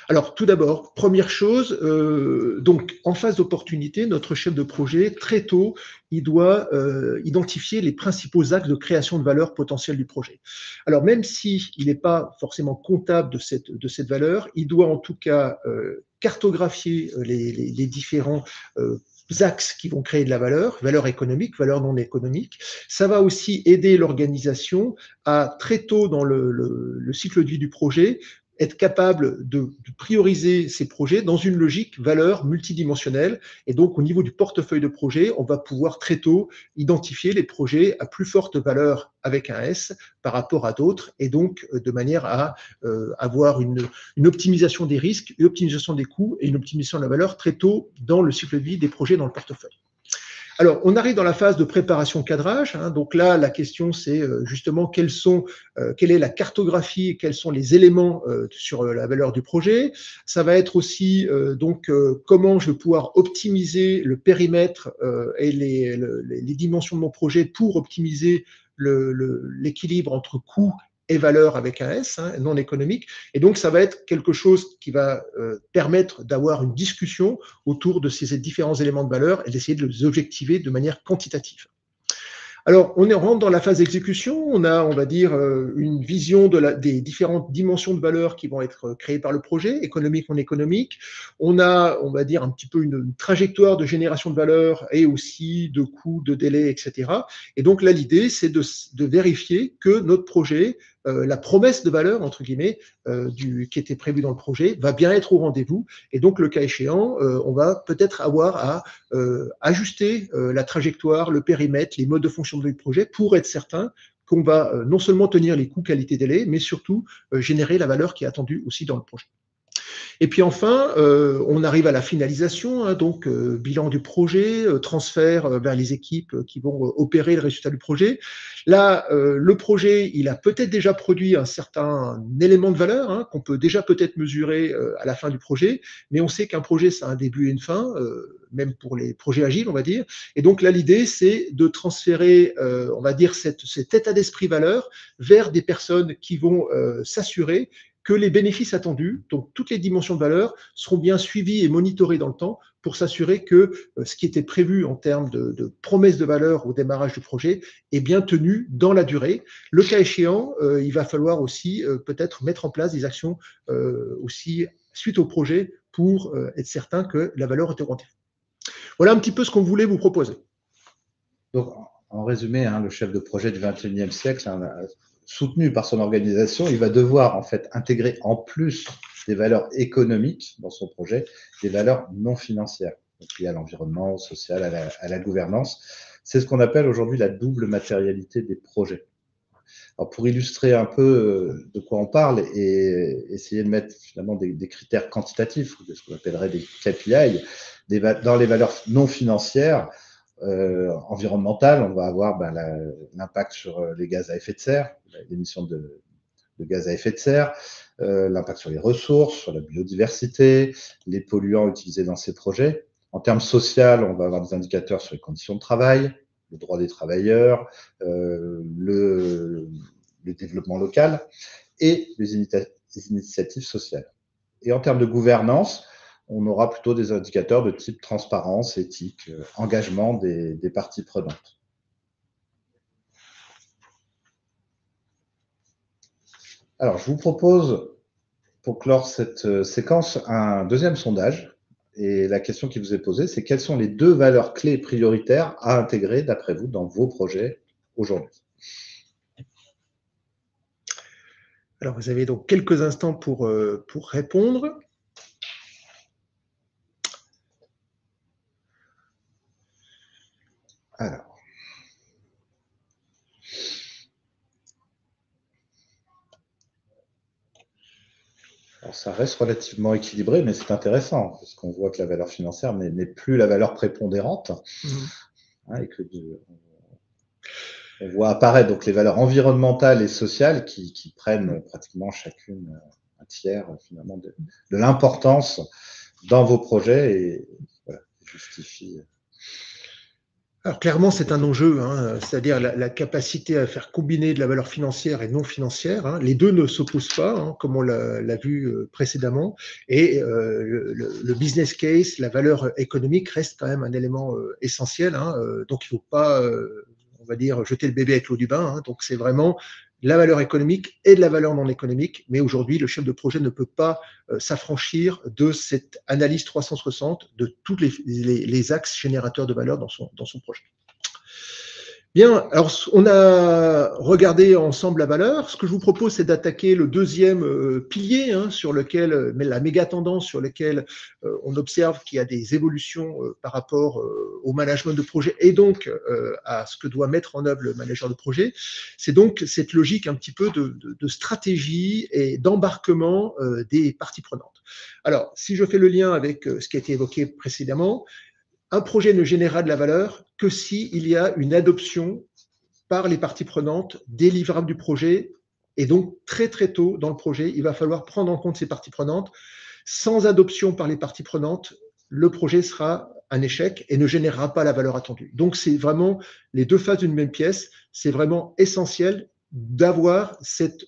Alors, tout d'abord, première chose, euh, donc en phase d'opportunité, notre chef de projet, très tôt, il doit euh, identifier les principaux axes de création de valeur potentielle du projet. Alors, même s'il n'est pas forcément comptable de cette, de cette valeur, il doit en tout cas euh, cartographier les, les, différents axes qui vont créer de la valeur, valeur économique, valeur non économique. Ça va aussi aider l'organisation à très tôt dans le, le, le, cycle de vie du projet être capable de, prioriser ces projets dans une logique valeur multidimensionnelle. Et donc, au niveau du portefeuille de projets, on va pouvoir très tôt identifier les projets à plus forte valeur avec un S par rapport à d'autres, et donc euh, de manière à euh, avoir une, une, optimisation des risques, une optimisation des coûts et une optimisation de la valeur très tôt dans le cycle de vie des projets dans le portefeuille. Alors, on arrive dans la phase de préparation cadrage. Hein. donc là, la question, c'est euh, justement quels sont, euh, quelle est la cartographie, quels sont les éléments euh, sur la valeur du projet. Ça va être aussi donc comment je vais pouvoir optimiser le périmètre et les, les, dimensions de mon projet pour optimiser l'équilibre entre coûts et valeur avec un S, hein, non économique. Et donc, ça va être quelque chose qui va euh, permettre d'avoir une discussion autour de ces différents éléments de valeur et d'essayer de les objectiver de manière quantitative. Alors, on est rentre dans la phase d'exécution. On a, on va dire, euh, une vision des différentes dimensions de valeur qui vont être créées par le projet, économique, non économique. On a, on va dire, un petit peu une, trajectoire de génération de valeur et aussi de coûts, de délais, etc. Et donc là, l'idée, c'est de vérifier que notre projet euh, la promesse de valeur, entre guillemets, euh, qui était prévue dans le projet, va bien être au rendez-vous. Et donc, le cas échéant, euh, on va peut-être avoir à ajuster la trajectoire, le périmètre, les modes de fonction du projet pour être certain qu'on va non seulement tenir les coûts qualité délai, mais surtout générer la valeur qui est attendue aussi dans le projet. Et puis enfin, euh, on arrive à la finalisation, hein, donc euh, bilan du projet, euh, transfert vers les équipes qui vont opérer le résultat du projet. Là, le projet, il a peut-être déjà produit un certain élément de valeur hein, qu'on peut déjà peut-être mesurer à la fin du projet, mais on sait qu'un projet, ça a un début et une fin, même pour les projets agiles, on va dire. Et donc là, l'idée, c'est de transférer, on va dire, cet état d'esprit valeur vers des personnes qui vont s'assurer les bénéfices attendus, donc toutes les dimensions de valeur, seront bien suivis et monitorés dans le temps pour s'assurer que euh, ce qui était prévu en termes de, promesses de valeur au démarrage du projet est bien tenu dans la durée. Le cas échéant, euh, il va falloir aussi euh, peut-être mettre en place des actions aussi suite au projet pour être certain que la valeur est augmentée. Voilà un petit peu ce qu'on voulait vous proposer. Donc, en résumé, hein, le chef de projet du 21e siècle, soutenu par son organisation, il va devoir en fait intégrer en plus des valeurs économiques dans son projet, des valeurs non financières, donc liées à l'environnement, au social, à la, gouvernance. C'est ce qu'on appelle aujourd'hui la double matérialité des projets. Alors pour illustrer un peu euh, de quoi on parle et essayer de mettre finalement des, critères quantitatifs, ce qu'on appellerait des KPI, dans les valeurs non financières, euh, environnementales, on va avoir ben, l'impact sur euh, les gaz à effet de serre, l'émission de, gaz à effet de serre, euh, l'impact sur les ressources, sur la biodiversité, les polluants utilisés dans ces projets. En termes sociaux, on va avoir des indicateurs sur les conditions de travail, le droit des travailleurs, euh, le, développement local et les initiatives sociales. Et en termes de gouvernance, on aura plutôt des indicateurs de type transparence, éthique, euh, engagement des, parties prenantes. Alors, je vous propose, pour clore cette euh, séquence, un deuxième sondage. Et la question qui vous est posée, c'est quelles sont les deux valeurs clés prioritaires à intégrer, d'après vous, dans vos projets aujourd'hui? Alors, vous avez donc quelques instants pour, euh, pour répondre. Alors. ça reste relativement équilibré, mais c'est intéressant, parce qu'on voit que la valeur financière n'est plus la valeur prépondérante. Mmh. Hein, et que on voit apparaître donc les valeurs environnementales et sociales qui, prennent pratiquement chacune un tiers finalement de, l'importance dans vos projets et voilà, justifient alors clairement, c'est un enjeu, hein, c'est-à-dire la, capacité à faire combiner de la valeur financière et non financière. Hein. Les deux ne s'opposent pas, hein, comme on l'a vu euh, précédemment. Et euh, le, business case, la valeur économique reste quand même un élément euh, essentiel. donc il ne faut pas, on va dire, jeter le bébé avec l'eau du bain. donc c'est vraiment la valeur économique et de la valeur non économique. Mais aujourd'hui, le chef de projet ne peut pas euh, s'affranchir de cette analyse 360 de tous les, les, axes générateurs de valeur dans son, dans son projet. Bien, alors on a regardé ensemble la valeur. Ce que je vous propose, c'est d'attaquer le deuxième euh, pilier hein, sur lequel, euh, mais la méga tendance sur lequel euh, on observe qu'il y a des évolutions par rapport au management de projet et donc à ce que doit mettre en œuvre le manager de projet. C'est donc cette logique un petit peu de stratégie et d'embarquement des parties prenantes. Alors, si je fais le lien avec ce qui a été évoqué précédemment, un projet ne générera de la valeur que s'il il y a une adoption par les parties prenantes des livrables du projet. Et donc, très très tôt dans le projet, il va falloir prendre en compte ces parties prenantes. Sans adoption par les parties prenantes, le projet sera un échec et ne générera pas la valeur attendue. Donc, c'est vraiment les deux phases d'une même pièce. C'est vraiment essentiel d'avoir cette,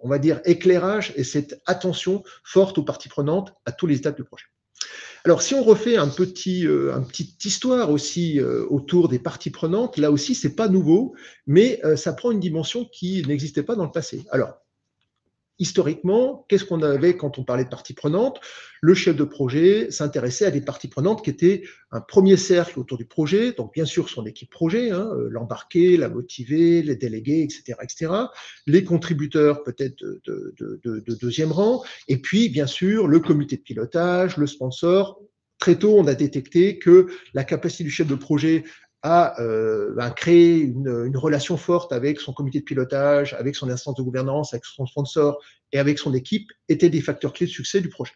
on va dire, éclairage et cette attention forte aux parties prenantes à tous les étapes du projet. Alors, si on refait un petit, euh, petite histoire aussi euh, autour des parties prenantes, là aussi, c'est pas nouveau, mais euh, ça prend une dimension qui n'existait pas dans le passé. Alors, historiquement, qu'est-ce qu'on avait quand on parlait de parties prenantes? Le chef de projet s'intéressait à des parties prenantes qui étaient un premier cercle autour du projet, donc bien sûr son équipe projet, hein, euh, l'embarquer, la motiver, les délégués, etc., etc. Les contributeurs peut-être de, deuxième rang, et puis bien sûr le comité de pilotage, le sponsor. Très tôt, on a détecté que la capacité du chef de projet à euh, ben, créer une, relation forte avec son comité de pilotage, avec son instance de gouvernance, avec son sponsor et avec son équipe étaient des facteurs clés de succès du projet.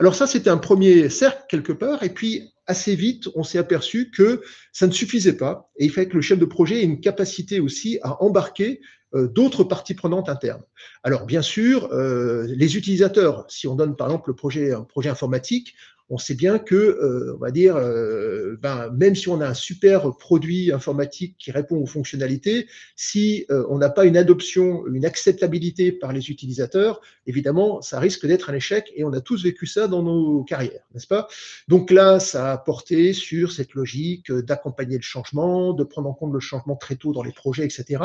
Alors ça, c'était un premier cercle quelque part, et puis assez vite, on s'est aperçu que ça ne suffisait pas, et il fallait que le chef de projet ait une capacité aussi à embarquer euh, d'autres parties prenantes internes. Alors bien sûr, euh, les utilisateurs, si on donne par exemple le un projet informatique, on sait bien que, euh, on va dire, euh, ben, même si on a un super produit informatique qui répond aux fonctionnalités, si euh, on n'a pas une adoption, une acceptabilité par les utilisateurs, évidemment, ça risque d'être un échec et on a tous vécu ça dans nos carrières, n'est-ce pas? Donc là, ça a porté sur cette logique d'accompagner le changement, de prendre en compte le changement très tôt dans les projets, etc.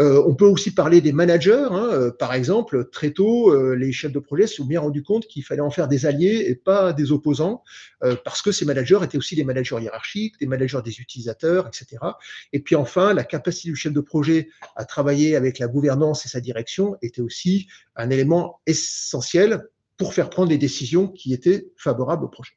Euh, on peut aussi parler des managers. Hein. Euh, par exemple, très tôt, euh, les chefs de projet se sont bien rendus compte qu'il fallait en faire des alliés et pas des opposants, parce que ces managers étaient aussi des managers hiérarchiques, des managers des utilisateurs, etc. Et puis enfin, la capacité du chef de projet à travailler avec la gouvernance et sa direction était aussi un élément essentiel pour faire prendre des décisions qui étaient favorables au projet.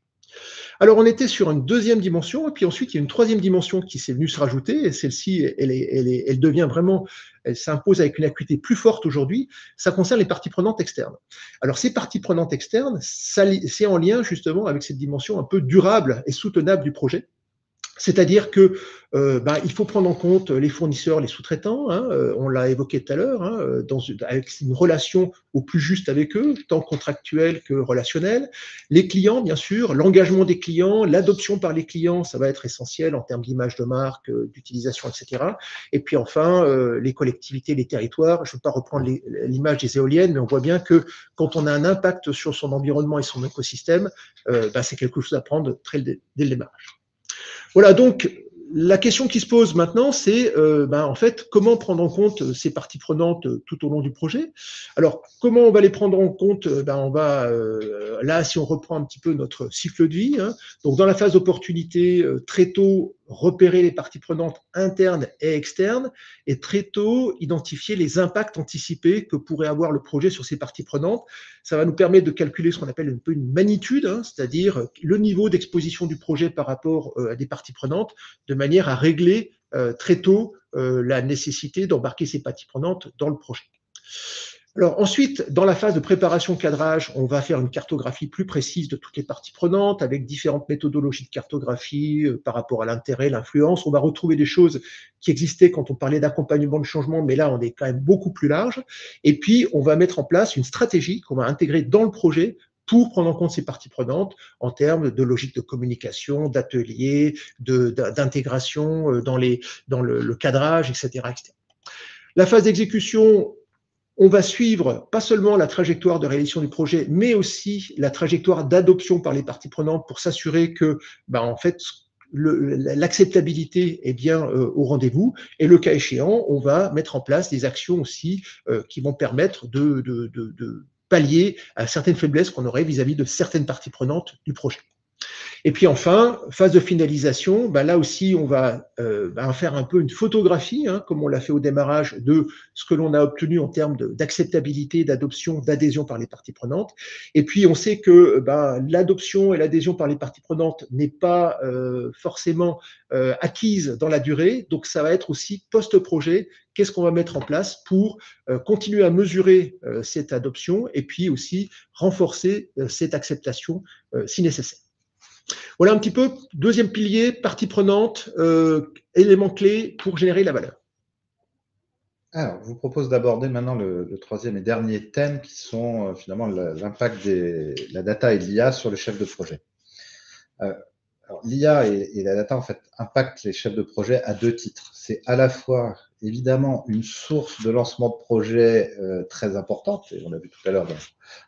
Alors, on était sur une deuxième dimension, et puis ensuite, il y a une troisième dimension qui s'est venue se rajouter, et celle-ci, elle, devient vraiment, elle s'impose avec une acuité plus forte aujourd'hui, ça concerne les parties prenantes externes. Alors, ces parties prenantes externes, c'est en lien justement avec cette dimension un peu durable et soutenable du projet. C'est-à-dire que euh, bah, il faut prendre en compte les fournisseurs, les sous-traitants. Hein, euh, on l'a évoqué tout à l'heure, hein, euh, avec une relation au plus juste avec eux, tant contractuelle que relationnelle. Les clients, bien sûr, l'engagement des clients, l'adoption par les clients, ça va être essentiel en termes d'image de marque, d'utilisation, etc. Et puis enfin, les collectivités, les territoires. Je ne veux pas reprendre l'image des éoliennes, mais on voit bien que quand on a un impact sur son environnement et son écosystème, bah, c'est quelque chose à prendre très dès le démarrage. Voilà, donc la question qui se pose maintenant, c'est euh, ben, en fait comment prendre en compte ces parties prenantes tout au long du projet? Alors comment on va les prendre en compte? Ben, On va euh, là, si on reprend un petit peu notre cycle de vie, hein, donc dans la phase d'opportunité, euh, très tôt repérer les parties prenantes internes et externes et très tôt identifier les impacts anticipés que pourrait avoir le projet sur ces parties prenantes. Ça va nous permettre de calculer ce qu'on appelle un peu une magnitude, hein, c'est-à-dire le niveau d'exposition du projet par rapport euh, à des parties prenantes, de manière à régler euh, très tôt euh, la nécessité d'embarquer ces parties prenantes dans le projet. Alors ensuite, dans la phase de préparation cadrage, on va faire une cartographie plus précise de toutes les parties prenantes avec différentes méthodologies de cartographie euh, par rapport à l'intérêt, l'influence. On va retrouver des choses qui existaient quand on parlait d'accompagnement de changement, mais là on est quand même beaucoup plus large. Et puis on va mettre en place une stratégie qu'on va intégrer dans le projet pour prendre en compte ces parties prenantes en termes de logique de communication, d'ateliers, d'intégration euh, dans, les, dans le, le cadrage, etc., etc. La phase d'exécution, on va suivre pas seulement la trajectoire de réalisation du projet, mais aussi la trajectoire d'adoption par les parties prenantes pour s'assurer que, bah, en fait, l'acceptabilité est bien euh, au rendez-vous. Et le cas échéant, on va mettre en place des actions aussi euh, qui vont permettre de, de, pallier à certaines faiblesses qu'on aurait vis-à-vis de certaines parties prenantes du projet. Et puis enfin, phase de finalisation, ben là aussi, on va euh, ben faire un peu une photographie, hein, comme on l'a fait au démarrage, de ce que l'on a obtenu en termes d'acceptabilité, d'adoption, d'adhésion par les parties prenantes. Et puis, on sait que ben, l'adoption et l'adhésion par les parties prenantes n'est pas euh, forcément euh, acquise dans la durée. Donc, ça va être aussi post-projet. Qu'est-ce qu'on va mettre en place pour euh, continuer à mesurer euh, cette adoption et puis aussi renforcer euh, cette acceptation si nécessaire. Voilà un petit peu, deuxième pilier, partie prenante, euh, élément clé pour générer la valeur. Alors, je vous propose d'aborder maintenant le, troisième et dernier thème qui sont euh, finalement l'impact de la data et l'IA sur les chefs de projet. Euh, L'IA et, la data, en fait, impactent les chefs de projet à deux titres. C'est à la fois, évidemment, une source de lancement de projet très importante, et on l'a vu tout à l'heure,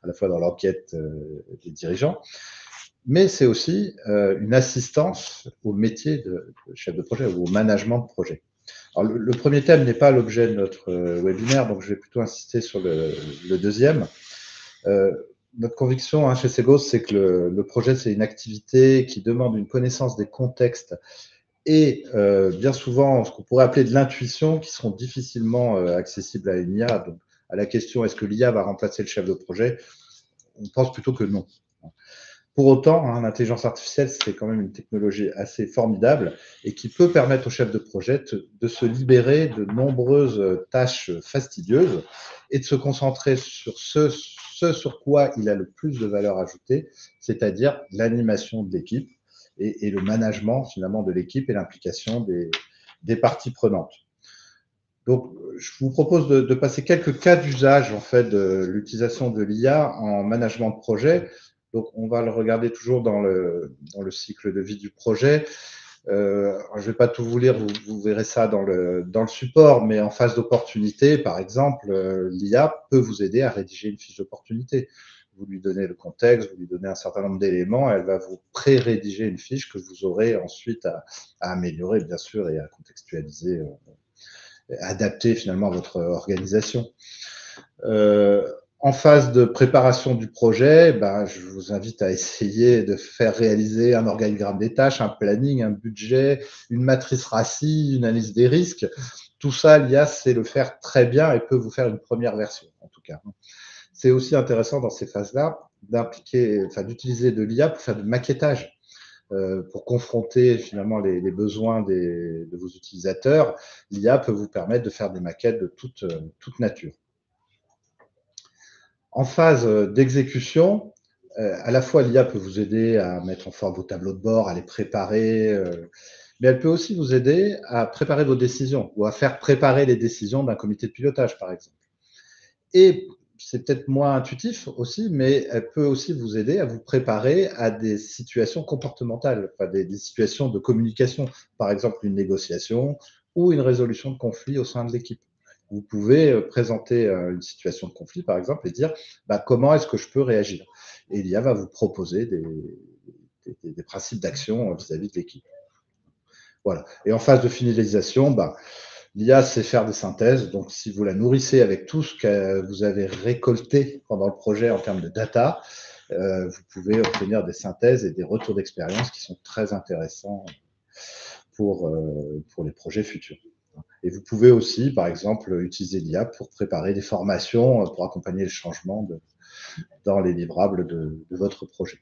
à la fois dans l'enquête des dirigeants, mais c'est aussi euh, une assistance au métier de, chef de projet ou au management de projet. Alors, le, premier thème n'est pas l'objet de notre euh, webinaire, donc je vais plutôt insister sur le, deuxième. Euh, notre conviction hein, chez Segos, c'est que le, projet, c'est une activité qui demande une connaissance des contextes et bien souvent ce qu'on pourrait appeler de l'intuition qui seront difficilement accessibles à une IA. Donc, à la question est-ce que l'IA va remplacer le chef de projet? On pense plutôt que non. Pour autant, hein, l'intelligence artificielle, c'est quand même une technologie assez formidable et qui peut permettre au chef de projet de se libérer de nombreuses tâches fastidieuses et de se concentrer sur ce, sur quoi il a le plus de valeur ajoutée, c'est-à-dire l'animation de l'équipe et, le management finalement de l'équipe et l'implication des, des parties prenantes. Donc, je vous propose de, de passer quelques cas d'usage en fait de l'utilisation de l'IA en management de projet. Donc, on va le regarder toujours dans le, cycle de vie du projet. Euh, je ne vais pas tout vous lire, vous, verrez ça dans le, support, mais en phase d'opportunité, par exemple, euh, l'IA peut vous aider à rédiger une fiche d'opportunité. Vous lui donnez le contexte, vous lui donnez un certain nombre d'éléments, elle va vous pré-rédiger une fiche que vous aurez ensuite à, à, améliorer, bien sûr, et à contextualiser euh, adapter finalement à votre organisation. En phase de préparation du projet, ben, je vous invite à essayer de faire réaliser un organigramme des tâches, un planning, un budget, une matrice RACI, une analyse des risques. Tout ça, l'IA sait le faire très bien et peut vous faire une première version, en tout cas. C'est aussi intéressant dans ces phases-là d'impliquer, enfin, d'utiliser de l'IA pour faire du maquettage. Euh, pour confronter finalement les, les besoins des, de vos utilisateurs, l'IA peut vous permettre de faire des maquettes de toute, euh, toute nature. En phase d'exécution, euh, à la fois l'IA peut vous aider à mettre en forme vos tableaux de bord, à les préparer, euh, mais elle peut aussi vous aider à préparer vos décisions ou à faire préparer les décisions d'un comité de pilotage, par exemple. Et c'est peut-être moins intuitif aussi, mais elle peut aussi vous aider à vous préparer à des situations comportementales, des, des, situations de communication, par exemple une négociation ou une résolution de conflit au sein de l'équipe. Vous pouvez euh, présenter euh, une situation de conflit, par exemple, et dire bah, comment est-ce que je peux réagir? Et l'IA va vous proposer des, des, des principes d'action vis-à-vis de l'équipe. Voilà. Et en phase de finalisation, bah, L'IA sait faire des synthèses, donc si vous la nourrissez avec tout ce que vous avez récolté pendant le projet en termes de data, euh, vous pouvez obtenir des synthèses et des retours d'expérience qui sont très intéressants pour, euh, pour les projets futurs. Et vous pouvez aussi, par exemple, utiliser l'IA pour préparer des formations, pour accompagner le changement dans les livrables de, votre projet.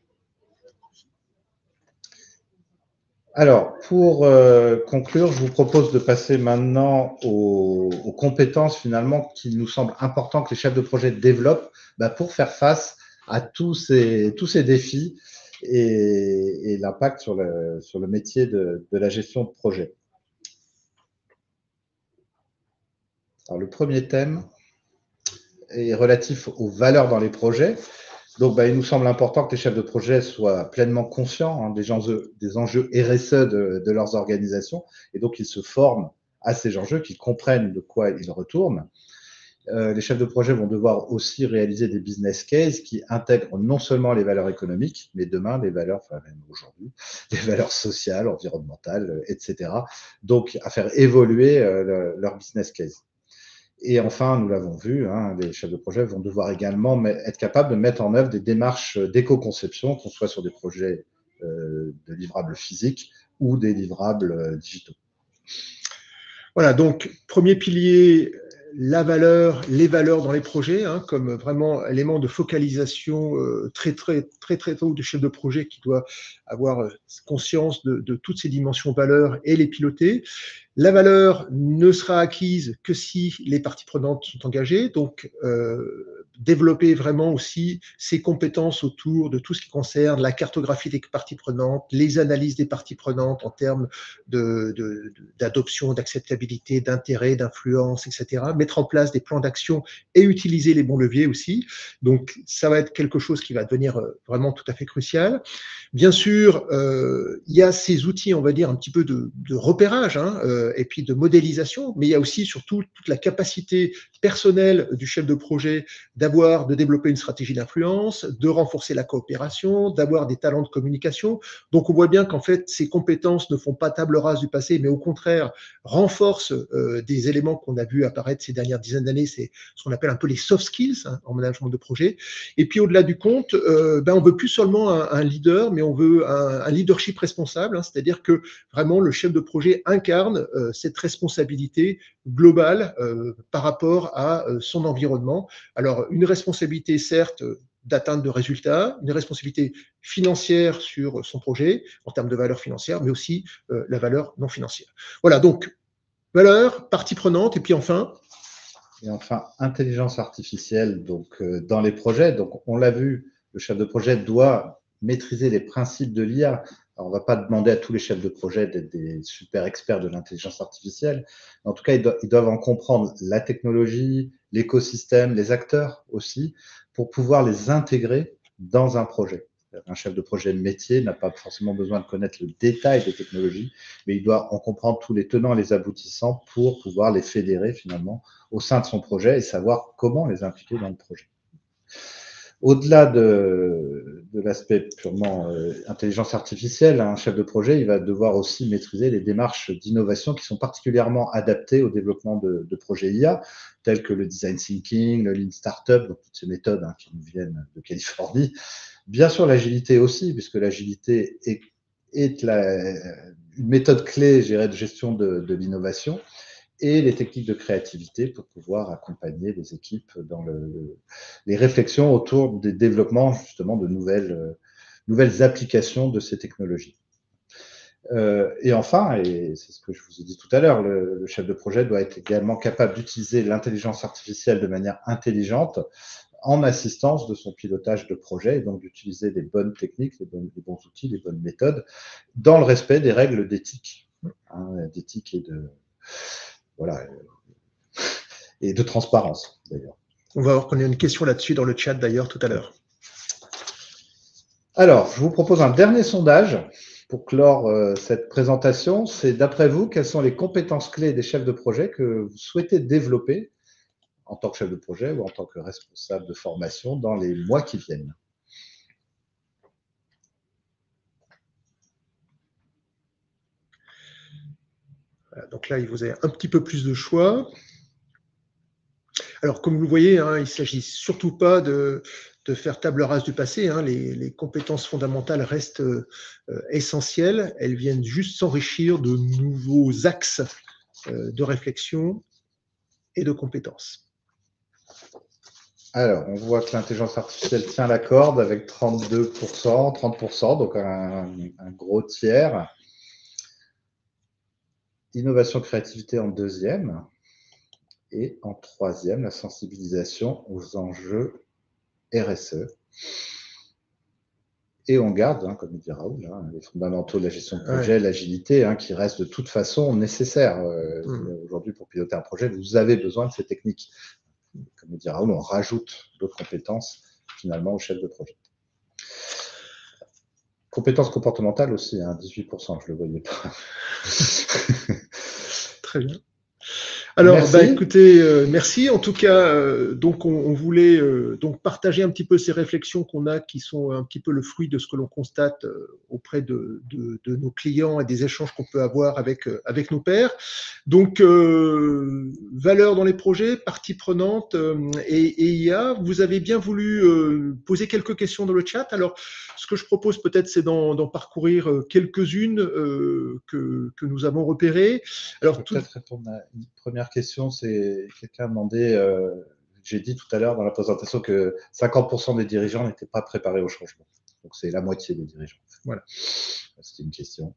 Alors, pour euh, conclure, je vous propose de passer maintenant aux, compétences finalement qui nous semblent importantes que les chefs de projet développent bah, pour faire face à tous ces, défis et, l'impact sur le, métier de, la gestion de projet. Alors, le premier thème est relatif aux valeurs dans les projets. Donc, bah, il nous semble important que les chefs de projet soient pleinement conscients hein, des, enjeux, des, enjeux, RSE de, leurs organisations et donc ils se forment à ces enjeux, qu'ils comprennent de quoi ils retournent. Euh, les chefs de projet vont devoir aussi réaliser des business cases qui intègrent non seulement les valeurs économiques, mais demain les valeurs, enfin même aujourd'hui, les valeurs sociales, environnementales, etc. Donc, à faire évoluer euh, le, leur business case. Et enfin, nous l'avons vu, hein, les chefs de projet vont devoir également être capables de mettre en œuvre des démarches d'éco-conception, qu'on soit sur des projets euh, de livrables physiques ou des livrables euh, digitaux. Voilà, donc premier pilier, la valeur, les valeurs dans les projets, hein, comme vraiment élément de focalisation euh, très très très très tôt du chef de projet qui doit avoir euh, conscience de, toutes ces dimensions valeurs et les piloter. La valeur ne sera acquise que si les parties prenantes sont engagées, donc euh, développer vraiment aussi ses compétences autour de tout ce qui concerne la cartographie des parties prenantes, les analyses des parties prenantes en termes d'adoption, de, de, d'acceptabilité, d'intérêt, d'influence, etc. Mettre en place des plans d'action et utiliser les bons leviers aussi. Donc, ça va être quelque chose qui va devenir euh, vraiment tout à fait crucial. Bien sûr, euh, il y a ces outils, on va dire, un petit peu de, de repérage hein, euh, et puis de modélisation, mais il y a aussi surtout toute la capacité personnelle du chef de projet d'avoir, de développer une stratégie d'influence, de renforcer la coopération, d'avoir des talents de communication. Donc, on voit bien qu'en fait, ces compétences ne font pas table rase du passé, mais au contraire, renforcent euh, des éléments qu'on a vu apparaître ces dernières dizaines d'années. C'est ce qu'on appelle un peu les soft skills hein, en management de projet. Et puis, au-delà du compte, euh, ben, on veut plus seulement un, leader, mais on veut un, leadership responsable, hein, c'est-à-dire que vraiment le chef de projet incarne euh, cette responsabilité globale euh, par rapport à son environnement. Alors, une responsabilité, certes, d'atteinte de résultats, une responsabilité financière sur son projet en termes de valeur financière, mais aussi euh, la valeur non financière. Voilà, donc valeur, partie prenante, et puis enfin. Et enfin, intelligence artificielle donc, euh, dans les projets. Donc, on l'a vu, le chef de projet doit maîtriser les principes de l'IA. on ne va pas demander à tous les chefs de projet d'être des super experts de l'intelligence artificielle. En tout cas, ils doivent en comprendre la technologie, l'écosystème, les acteurs aussi, pour pouvoir les intégrer dans un projet. Un chef de projet métier n'a pas forcément besoin de connaître le détail des technologies, mais il doit en comprendre tous les tenants et les aboutissants pour pouvoir les fédérer finalement au sein de son projet et savoir comment les impliquer dans le projet. Au-delà de, l'aspect purement euh, intelligence artificielle, un chef de projet, il va devoir aussi maîtriser les démarches d'innovation qui sont particulièrement adaptées au développement de, projets IA, tels que le design thinking, le lean startup, donc toutes ces méthodes hein, qui nous viennent de Californie. Bien sûr, l'agilité aussi, puisque l'agilité est, une méthode clé, de gestion de l'innovation et les techniques de créativité pour pouvoir accompagner les équipes dans les réflexions autour des développements justement de nouvelles, euh, applications de ces technologies. Euh, et enfin, et c'est ce que je vous ai dit tout à l'heure, le, chef de projet doit être également capable d'utiliser l'intelligence artificielle de manière intelligente en assistance de son pilotage de projet et donc d'utiliser les bonnes techniques, les, les, bons outils, les bonnes méthodes dans le respect des règles d'éthique, hein, d'éthique et de, voilà, et de transparence d'ailleurs. On va voir qu'on a une question là-dessus dans le chat d'ailleurs tout à l'heure. Alors, je vous propose un dernier sondage pour clore euh, cette présentation. C'est d'après vous, quelles sont les compétences clés des chefs de projet que vous souhaitez développer en tant que chef de projet ou en tant que responsable de formation dans les mois qui viennent? Donc là, vous avez un petit peu plus de choix. Alors, comme vous le voyez, hein, il ne s'agit surtout pas de, faire table rase du passé. Hein. Les, compétences fondamentales restent euh, essentielles. Elles viennent juste s'enrichir de nouveaux axes euh, de réflexion et de compétences. Alors, on voit que l'intelligence artificielle tient la corde avec 32%, 30%, donc un gros tiers. Innovation créativité en deuxième. Et en troisième, la sensibilisation aux enjeux RSE. Et on garde, hein, comme dit Raoul, hein, les fondamentaux de la gestion de projet, l'agilité, hein, qui restent de toute façon nécessaires. Euh, mmh. Aujourd'hui, pour piloter un projet, vous avez besoin de ces techniques. Comme dit Raoul, on rajoute d'autres compétences finalement au chef de projet. Compétences comportementales aussi, 18%, je ne le voyais pas. Très bien. Alors, bah, écoutez, euh, merci. En tout cas, euh, donc on, voulait euh, donc partager un petit peu ces réflexions qu'on a, qui sont un petit peu le fruit de ce que l'on constate auprès de, de, de, nos clients et des échanges qu'on peut avoir avec avec nos pairs. Donc, valeur dans les projets, partie prenante et, et, IA. Vous avez bien voulu poser quelques questions dans le chat. Alors, ce que je propose peut-être, c'est d'en parcourir quelques-unes que, que nous avons repérées. Alors, peut-être répondre à une première question, c'est quelqu'un a demandé, euh, j'ai dit tout à l'heure dans la présentation que 50% des dirigeants n'étaient pas préparés au changement. Donc c'est la moitié des dirigeants. Voilà, c'était une question.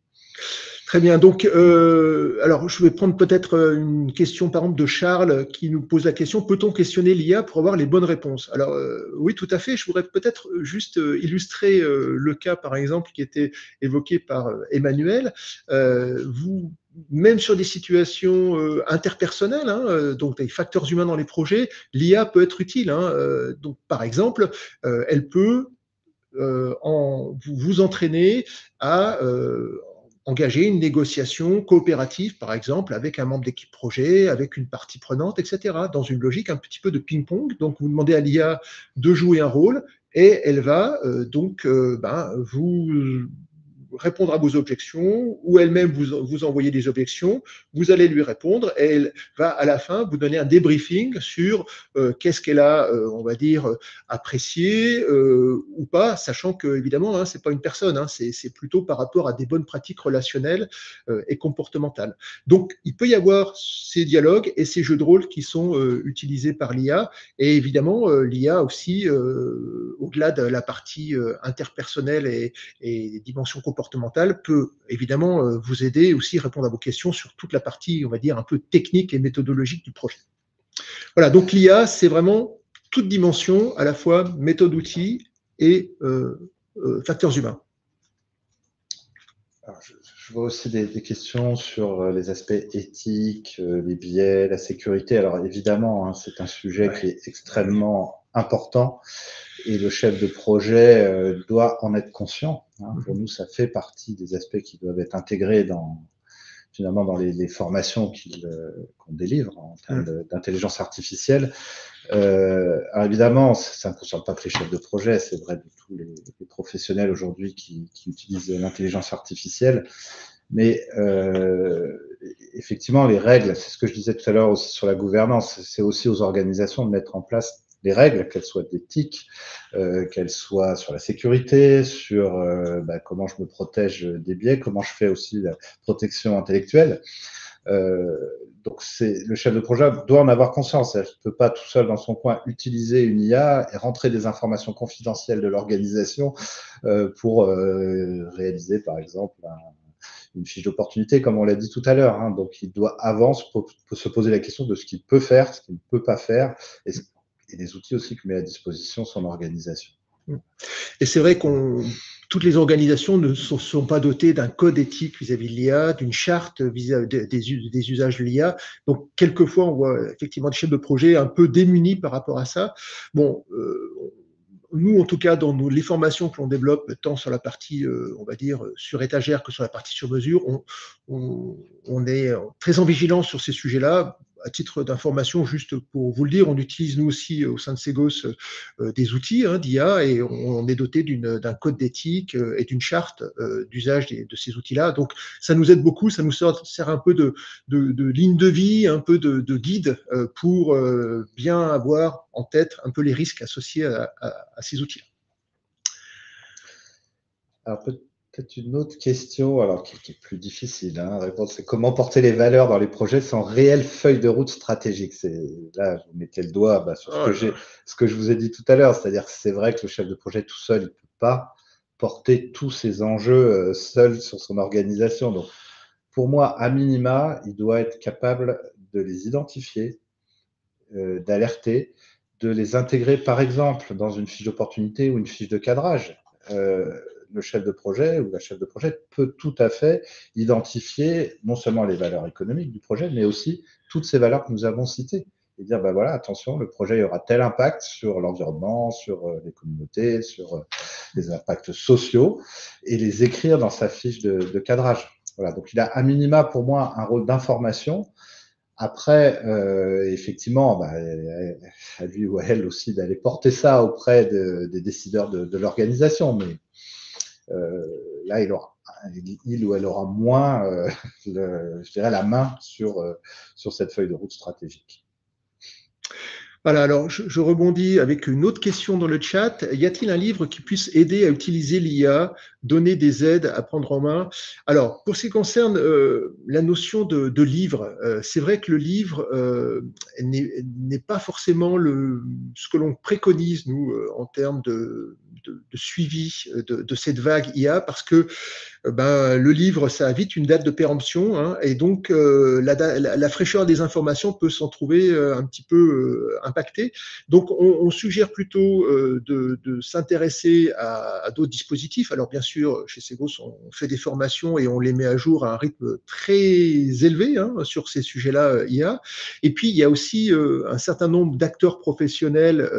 Très bien. Donc, euh, alors, je vais prendre peut-être euh, une question, par exemple, de Charles qui nous pose la question peut-on questionner l'IA pour avoir les bonnes réponses? Alors, oui, tout à fait. Je voudrais peut-être juste illustrer le cas, par exemple, qui était évoqué par Emmanuel. vous même sur des situations interpersonnelles, hein, donc des facteurs humains dans les projets, l'IA peut être utile. Hein, donc, par exemple, elle peut vous, vous entraîner à engager une négociation coopérative, par exemple, avec un membre d'équipe projet, avec une partie prenante, etc., dans une logique un petit peu de ping-pong. Donc, vous demandez à l'IA de jouer un rôle et elle va euh, donc euh, ben, vous répondre à vos objections ou elle-même vous, vous envoyer des objections. Vous allez lui répondre et elle va à la fin vous donner un débriefing sur euh, qu'est-ce qu'elle a, euh, on va dire, apprécié ou pas, sachant que évidemment, hein, c'est pas une personne, hein, c'est plutôt par rapport à des bonnes pratiques relationnelles et comportementales. Donc, il peut y avoir ces dialogues et ces jeux de rôle qui sont utilisés par l'IA et évidemment, l'IA aussi, au-delà de la partie interpersonnelle et, et dimension comportementale peut évidemment euh, vous aider aussi à répondre à vos questions sur toute la partie, on va dire, un peu technique et méthodologique du projet. Voilà, donc l'IA, c'est vraiment toute dimension, à la fois méthode outil et euh, euh, facteurs humains. je, vois aussi des, questions sur les aspects éthiques, les biais, la sécurité. Alors évidemment, hein, c'est un sujet qui est extrêmement important et le chef de projet euh, doit en être conscient. Hein. Pour nous, ça fait partie des aspects qui doivent être intégrés dans finalement dans les, les formations euh, qu'on délivre en termes mmh. d'intelligence artificielle. Euh, alors évidemment, ça ne concerne pas que les chefs de projet, c'est vrai de tous les, les professionnels aujourd'hui qui, qui, utilisent l'intelligence artificielle. Mais euh, effectivement, les règles, c'est ce que je disais tout à l'heure aussi sur la gouvernance, c'est aussi aux organisations de mettre en place les règles, qu'elles soient d'éthique, euh, qu'elles soient sur la sécurité, sur euh, bah, comment je me protège des biais, comment je fais aussi la protection intellectuelle. Euh, donc c'est le chef de projet doit en avoir conscience. Il ne peut pas tout seul dans son coin utiliser une IA et rentrer des informations confidentielles de l'organisation euh, pour réaliser par exemple une fiche d'opportunité, comme on l'a dit tout à l'heure. Hein. Donc, il doit avant se poser la question de ce qu'il peut faire, ce qu'il ne peut pas faire, et et des outils aussi que met à disposition son organisation. Et c'est vrai qu'on toutes les organisations ne sont, pas dotées d'un code éthique vis-à-vis de l'IA, d'une charte des, usages de l'IA. Donc, quelquefois, on voit effectivement des chefs de projet un peu démunis par rapport à ça. Bon, euh, nous, en tout cas, dans les formations que l'on développe, tant sur la partie, euh, on va dire, sur étagère que sur la partie sur mesure, on est très en vigilance sur ces sujets-là à titre d'information, juste pour vous le dire, on utilise nous aussi au sein de Segos euh, des outils hein, d'IA et on, est doté d'un code d'éthique euh, et d'une charte euh, d'usage de ces outils-là. Donc ça nous aide beaucoup, ça nous sert, un peu de, ligne de vie, un peu de, guide pour bien avoir en tête un peu les risques associés à, ces outils-là. Alors peut-être une autre question, alors qui, est plus difficile hein, à répondre, c'est comment porter les valeurs dans les projets sans réelle feuille de route stratégique? C'est là, vous mettez le doigt bah, sur ce, que ce que je vous ai dit tout à l'heure, c'est-à-dire que c'est vrai que le chef de projet tout seul, il ne peut pas porter tous ces enjeux euh, seul sur son organisation. Donc, pour moi, à minima, il doit être capable de les identifier, euh, d'alerter, de les intégrer, par exemple, dans une fiche d'opportunité ou une fiche de cadrage. Euh, le chef de projet ou la chef de projet peut tout à fait identifier non seulement les valeurs économiques du projet, mais aussi toutes ces valeurs que nous avons citées. Et dire, ben voilà, attention, le projet aura tel impact sur l'environnement, sur euh, les communautés, sur euh, les impacts sociaux, et les écrire dans sa fiche de, cadrage. Voilà, donc il a à minima pour moi un rôle d'information. Après, euh, effectivement, à lui ou à elle aussi d'aller porter ça auprès des décideurs de, de l'organisation, mais là, il, aura, il, ou elle aura moins, euh, je dirais, la main sur, euh, sur cette feuille de route stratégique. Voilà, alors je, rebondis avec une autre question dans le chat. Y a-t-il un livre qui puisse aider à utiliser l'IA, donner des aides à prendre en main? Alors, pour ce qui concerne la notion de, livre, c'est vrai que le livre n'est pas forcément ce que l'on préconise, nous, en termes de, suivi euh, de, cette vague IA parce que euh, ben, le livre, ça a vite une date de péremption hein, et donc euh, la, fraîcheur des informations peut s'en trouver un petit peu impactée. Donc on, suggère plutôt de, s'intéresser à, d'autres dispositifs. Alors bien sûr, chez Segos, on fait des formations et on les met à jour à un rythme très élevé hein, sur ces sujets-là IA. Et puis il y a aussi un certain nombre d'acteurs professionnels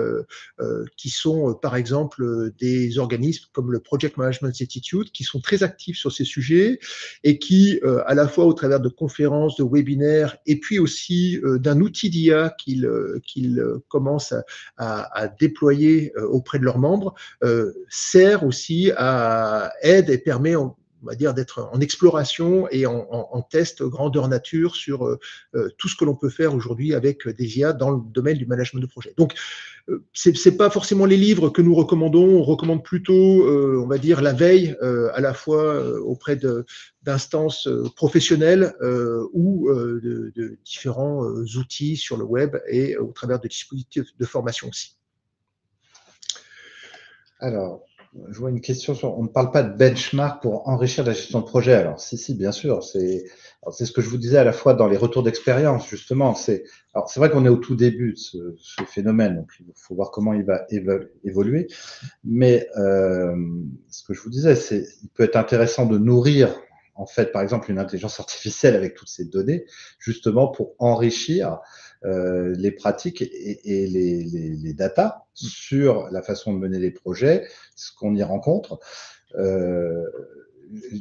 qui sont par exemple des organismes comme le Project Management Institute qui sont très actifs sur ces sujets et qui, euh, à la fois au travers de conférences, de webinaires et puis aussi euh, d'un outil d'IA qu'ils euh, qu'ils commencent à, à, déployer auprès de leurs membres, sert aussi à aide et permet on va dire, d'être en exploration et en, test grandeur nature sur euh, euh, tout ce que l'on peut faire aujourd'hui avec des IA dans le domaine du management de projet. Donc, euh, c'est n'est pas forcément les livres que nous recommandons, on recommande plutôt, on va dire, la veille à la fois auprès d'instances professionnelles ou de, de, différents outils sur le web et au travers de dispositifs de formation aussi. Alors, je vois une question sur. On ne parle pas de benchmark pour enrichir la gestion de projet. Alors, si, si, bien sûr. C'est ce que je vous disais à la fois dans les retours d'expérience, justement. C'est vrai qu'on est au tout début de ce, ce, phénomène, donc il faut voir comment il va évoluer. Mais euh, ce que je vous disais, c'est il peut être intéressant de nourrir en fait, par exemple, une intelligence artificielle avec toutes ces données, justement pour enrichir euh, les pratiques et, et les, les, les, data sur la façon de mener les projets, ce qu'on y rencontre. Euh,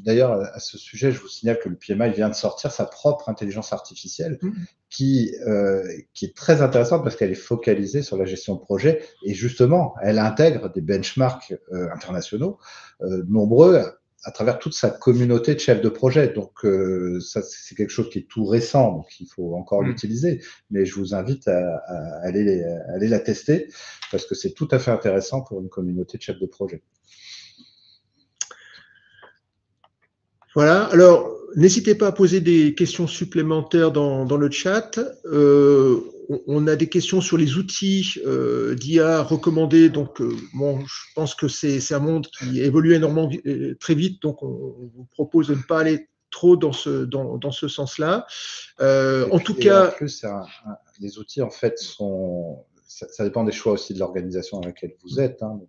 D'ailleurs, à ce sujet, je vous signale que le PMI vient de sortir sa propre intelligence artificielle, mmh. qui, euh, qui est très intéressante parce qu'elle est focalisée sur la gestion de projet et justement, elle intègre des benchmarks euh, internationaux euh, nombreux à travers toute sa communauté de chefs de projet. Donc, euh, ça, c'est quelque chose qui est tout récent, donc il faut encore mm. l'utiliser. Mais je vous invite à, aller, aller la tester parce que c'est tout à fait intéressant pour une communauté de chefs de projet. Voilà. Alors, n'hésitez pas à poser des questions supplémentaires dans, dans le chat. Euh, on a des questions sur les outils euh, d'IA recommandés. Donc, euh, bon, je pense que c'est un monde qui évolue énormément euh, très vite. Donc, on, vous propose de ne pas aller trop dans ce, dans, dans ce sens-là. en tout cas. Les outils, en fait, sont. Ça, dépend des choix aussi de l'organisation dans laquelle vous êtes. Hein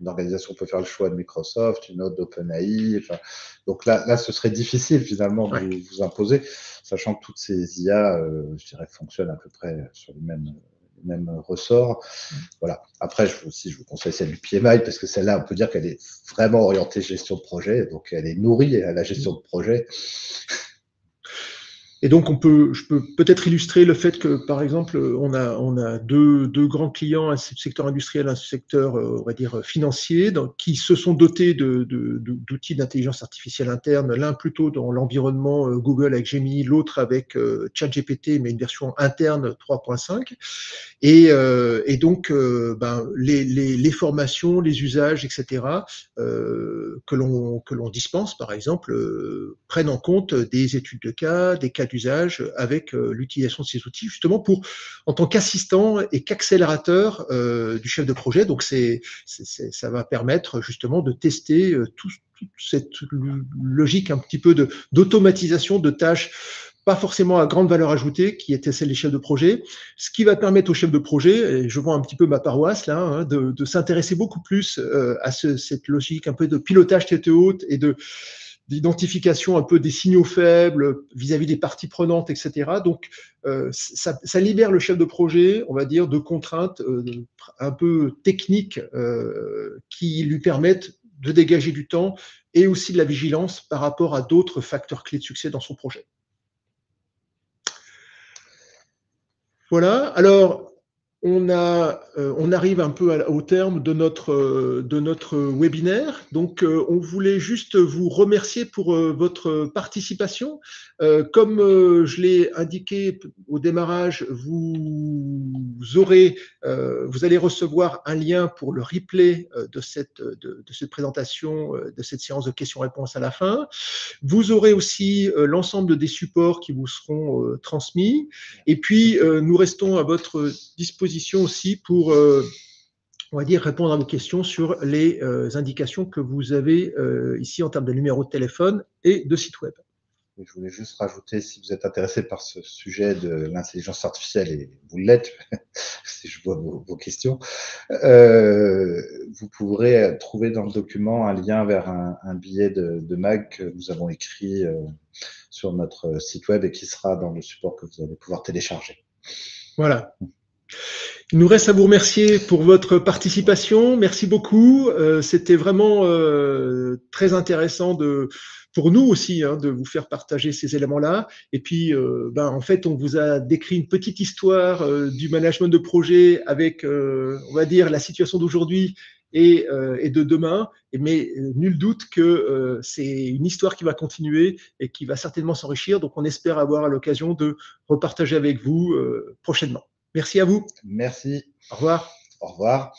une organisation peut faire le choix de Microsoft, une autre d'OpenAI. Enfin, donc là, là, ce serait difficile finalement de vous, imposer, sachant que toutes ces IA, euh, je dirais, fonctionnent à peu près sur les mêmes, les mêmes ressorts. Mm. Voilà. Après, je, aussi, je vous conseille celle du PMI parce que celle-là, on peut dire qu'elle est vraiment orientée gestion de projet, donc elle est nourrie à la gestion de projet. Et donc, on peut, je peux peut-être illustrer le fait que, par exemple, on a, on a deux, deux grands clients, un secteur industriel, un secteur, euh, on va dire, financier, qui se sont dotés d'outils d'intelligence artificielle interne, l'un plutôt dans l'environnement euh, Google avec Gemini, l'autre avec euh, ChatGPT, mais une version interne 3.5. Et, donc, ben, les, formations, les usages, etc., que l'on dispense, par exemple, prennent en compte des études de cas, des cas d'usage avec euh, l'utilisation de ces outils, justement pour, en tant qu'assistant et qu'accélérateur euh, du chef de projet. Donc, c'est, ça va permettre justement de tester euh, toute cette logique un petit peu de, d'automatisation de tâches pas forcément à grande valeur ajoutée, qui était celle des chefs de projet, ce qui va permettre aux chefs de projet, et je vois un petit peu ma paroisse là, hein, de, s'intéresser beaucoup plus à ce, cette logique un peu de pilotage tête haute et de d'identification un peu des signaux faibles vis-à-vis des parties prenantes, etc. Donc, euh, ça, libère le chef de projet, on va dire, de contraintes euh, un peu techniques euh, qui lui permettent de dégager du temps et aussi de la vigilance par rapport à d'autres facteurs clés de succès dans son projet. Voilà. Alors, euh, on arrive un peu au terme de notre, euh, webinaire. Donc, euh, on voulait juste vous remercier pour votre participation. comme je l'ai indiqué au démarrage, vous aurez, vous allez recevoir un lien pour le replay de cette présentation, de cette séance de questions-réponses à la fin. Vous aurez aussi l'ensemble des supports qui vous seront transmis. Et puis, nous restons à votre disposition aussi pour, euh, on va dire, répondre à vos questions sur les euh, indications que vous avez euh, ici en termes de numéro de téléphone et de site web. Je voulais juste rajouter, si vous êtes intéressé par ce sujet de l'intelligence artificielle, et vous l'êtes, si je vois vos, questions, vous pourrez trouver dans le document un lien vers un, billet de, de, MAG que nous avons écrit sur notre site web et qui sera dans le support que vous allez pouvoir télécharger. Voilà. Il nous reste à vous remercier pour votre participation. Merci beaucoup. Euh, c'était vraiment euh, très intéressant de, pour nous aussi hein, de vous faire partager ces éléments-là. Et puis, euh, ben, en fait, on vous a décrit une petite histoire du management de projet avec, on va dire, la situation d'aujourd'hui et, et de demain. Mais nul doute que c'est une histoire qui va continuer et qui va certainement s'enrichir. Donc on espère avoir l'occasion de repartager avec vous prochainement. Merci à vous. Merci. Au revoir. Au revoir.